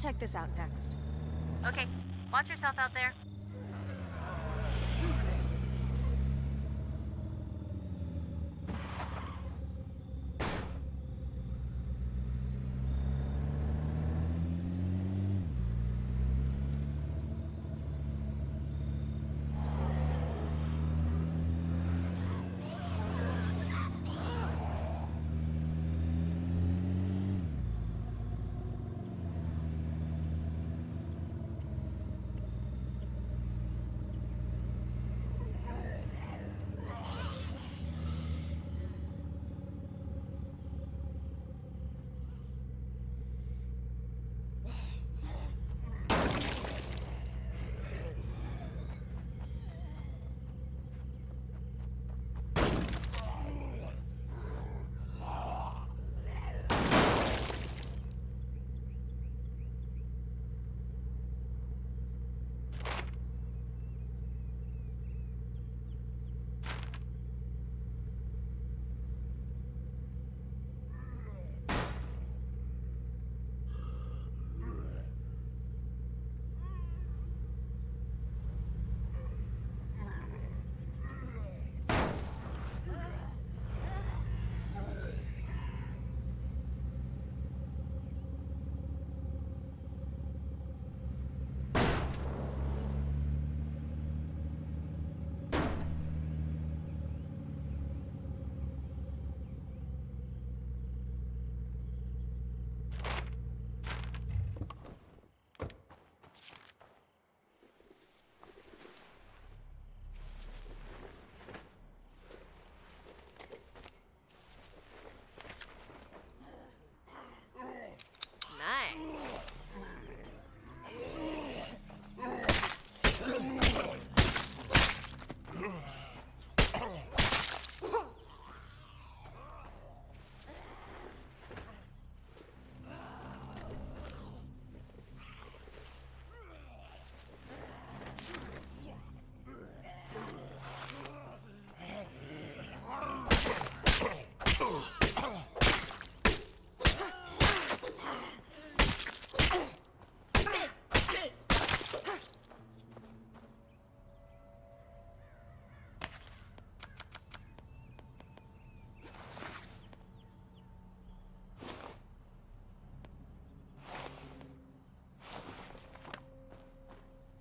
Check this out next. Okay, watch yourself out there.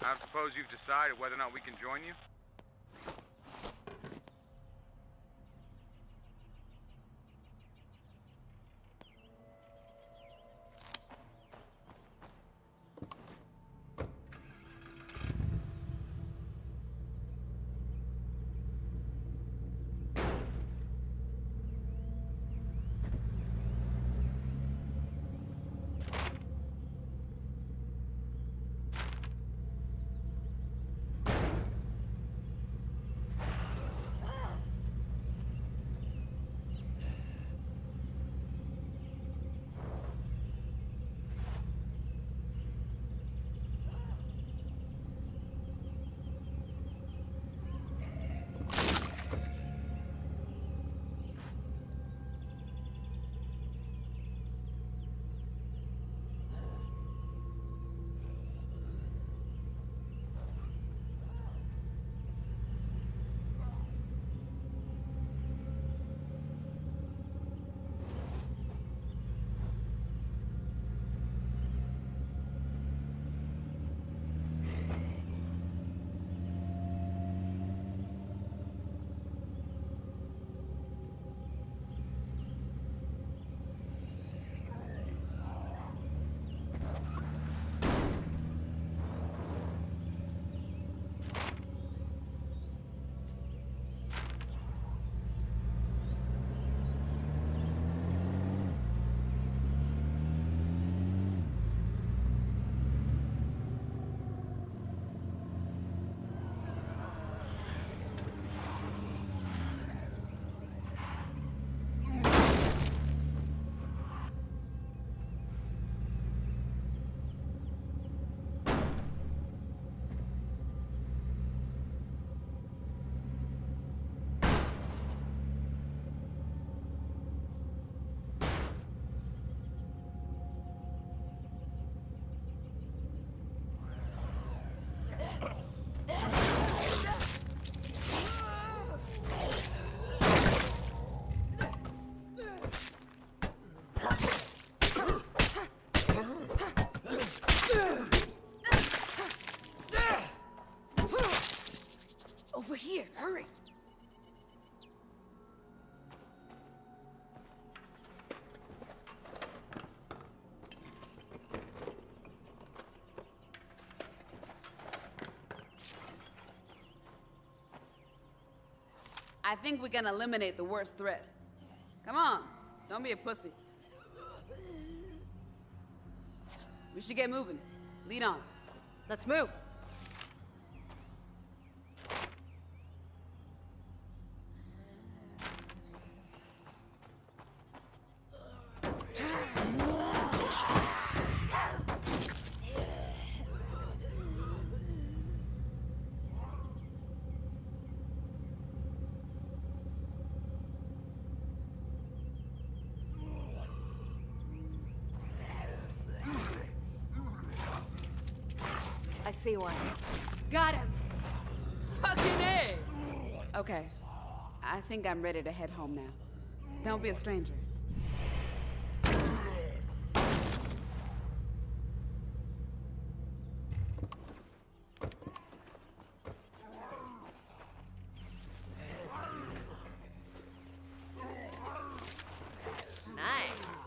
I suppose you've decided whether or not we can join you? Here, hurry! I think we can eliminate the worst threat. Come on, don't be a pussy. We should get moving. Lead on. Let's move. See one. Got him! Fucking A! Okay. I think I'm ready to head home now. Don't be a stranger. Nice.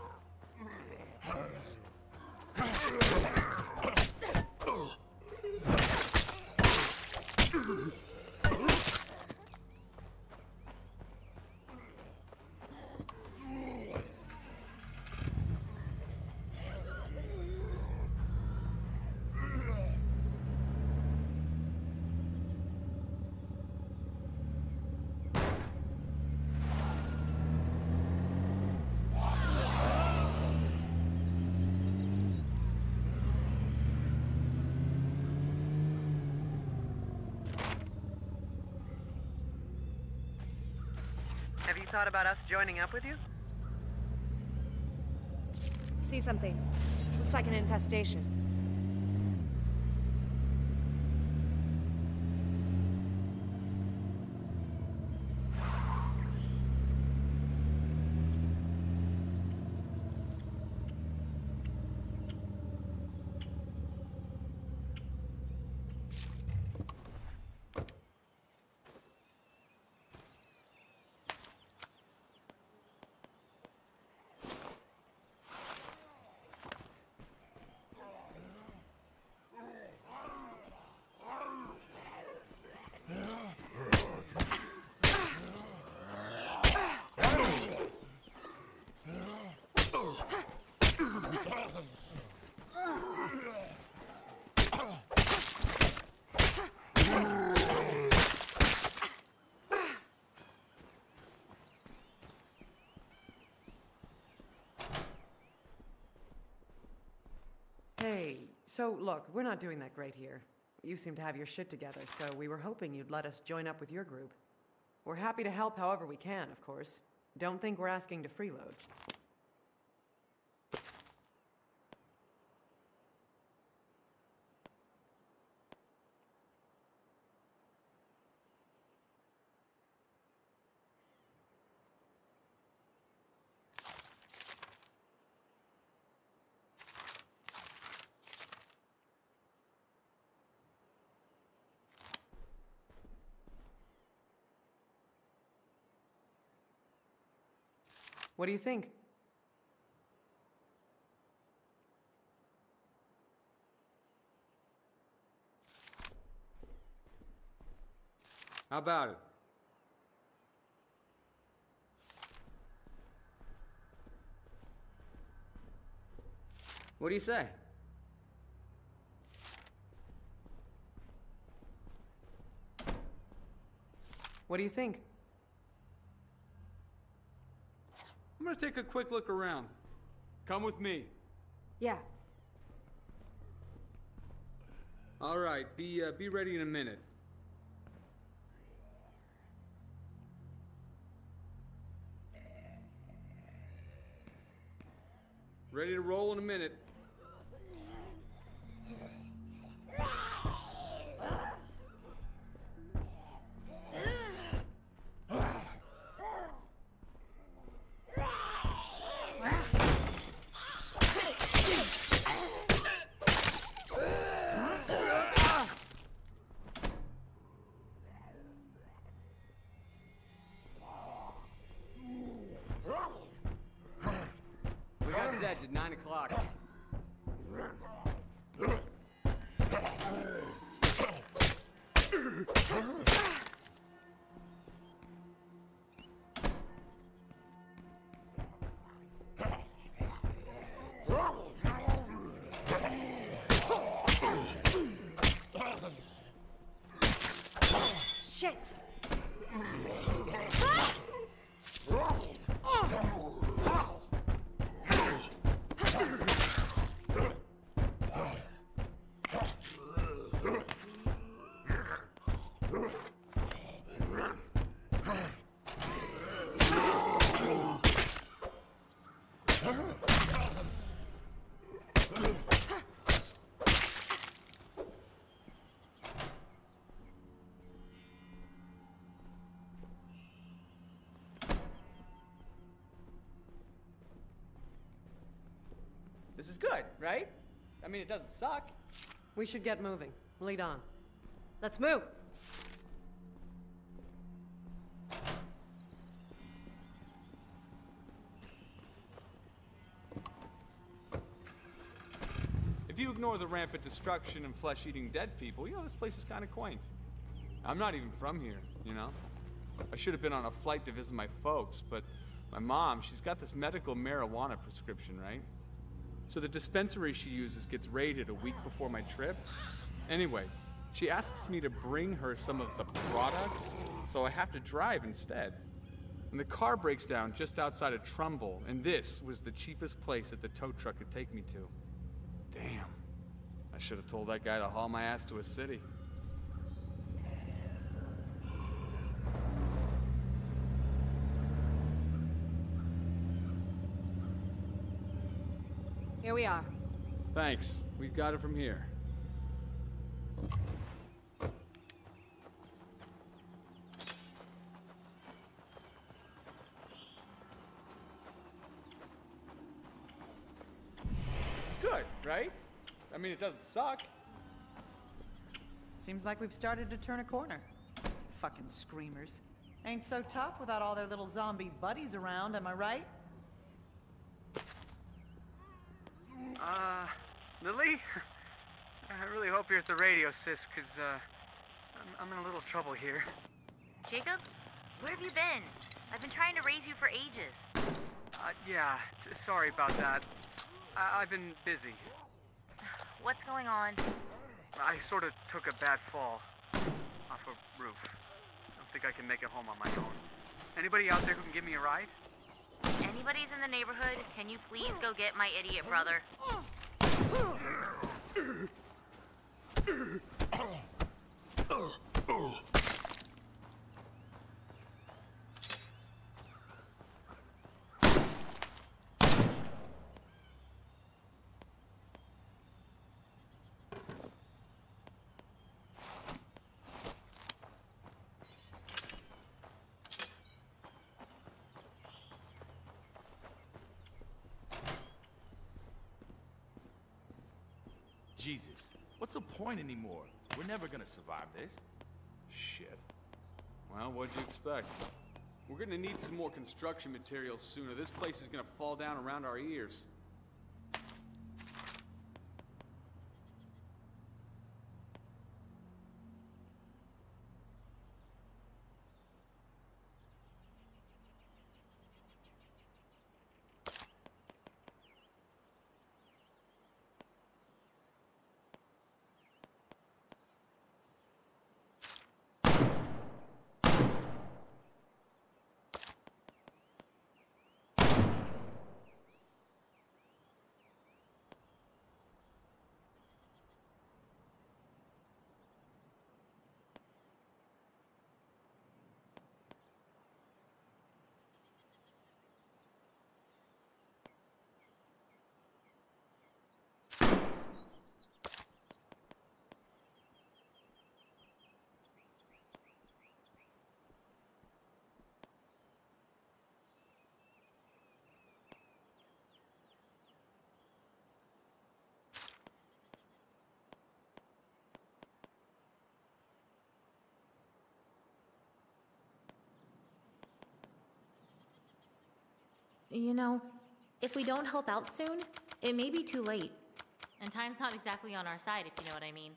Have you thought about us joining up with you? See something. Looks like an infestation. Hey, so look, we're not doing that great here. You seem to have your shit together, so we were hoping you'd let us join up with your group. We're happy to help however we can, of course. Don't think we're asking to freeload. What do you think? How about it? What do you say? What do you think? I'm gonna take a quick look around. Come with me. Yeah. All right, be uh, be ready in a minute. Ready to roll in a minute. Shit! Good, right? I mean, it doesn't suck. We should get moving. Lead on. Let's move! If you ignore the rampant destruction and flesh-eating dead people, you know, this place is kind of quaint. I'm not even from here, you know? I should have been on a flight to visit my folks, but my mom, she's got this medical marijuana prescription, right? So the dispensary she uses gets raided a week before my trip. Anyway, she asks me to bring her some of the product, so I have to drive instead. And the car breaks down just outside of Trumbull, and this was the cheapest place that the tow truck could take me to. Damn. I should have told that guy to haul my ass to a city. Here we are. Thanks. We've got it from here. This is good, right? I mean, it doesn't suck. Seems like we've started to turn a corner. Fucking screamers. Ain't so tough without all their little zombie buddies around, am I right? Uh, Lily? I really hope you're at the radio, sis, because, uh, I'm, I'm in a little trouble here. Jacob, where have you been? I've been trying to raise you for ages. Uh, yeah, t- sorry about that. I- I've been busy. What's going on? I sort of took a bad fall off a roof. I don't think I can make it home on my own. Anybody out there who can give me a ride? Anybody's in the neighborhood, can you please go get my idiot brother? Jesus, what's the point anymore? We're never gonna survive this. Shit. Well, what'd you expect? We're gonna need some more construction materials sooner. This place is gonna fall down around our ears. You know, if we don't help out soon, it may be too late. And time's not exactly on our side, if you know what I mean.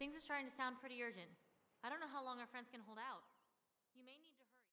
Things are starting to sound pretty urgent. I don't know how long our friends can hold out.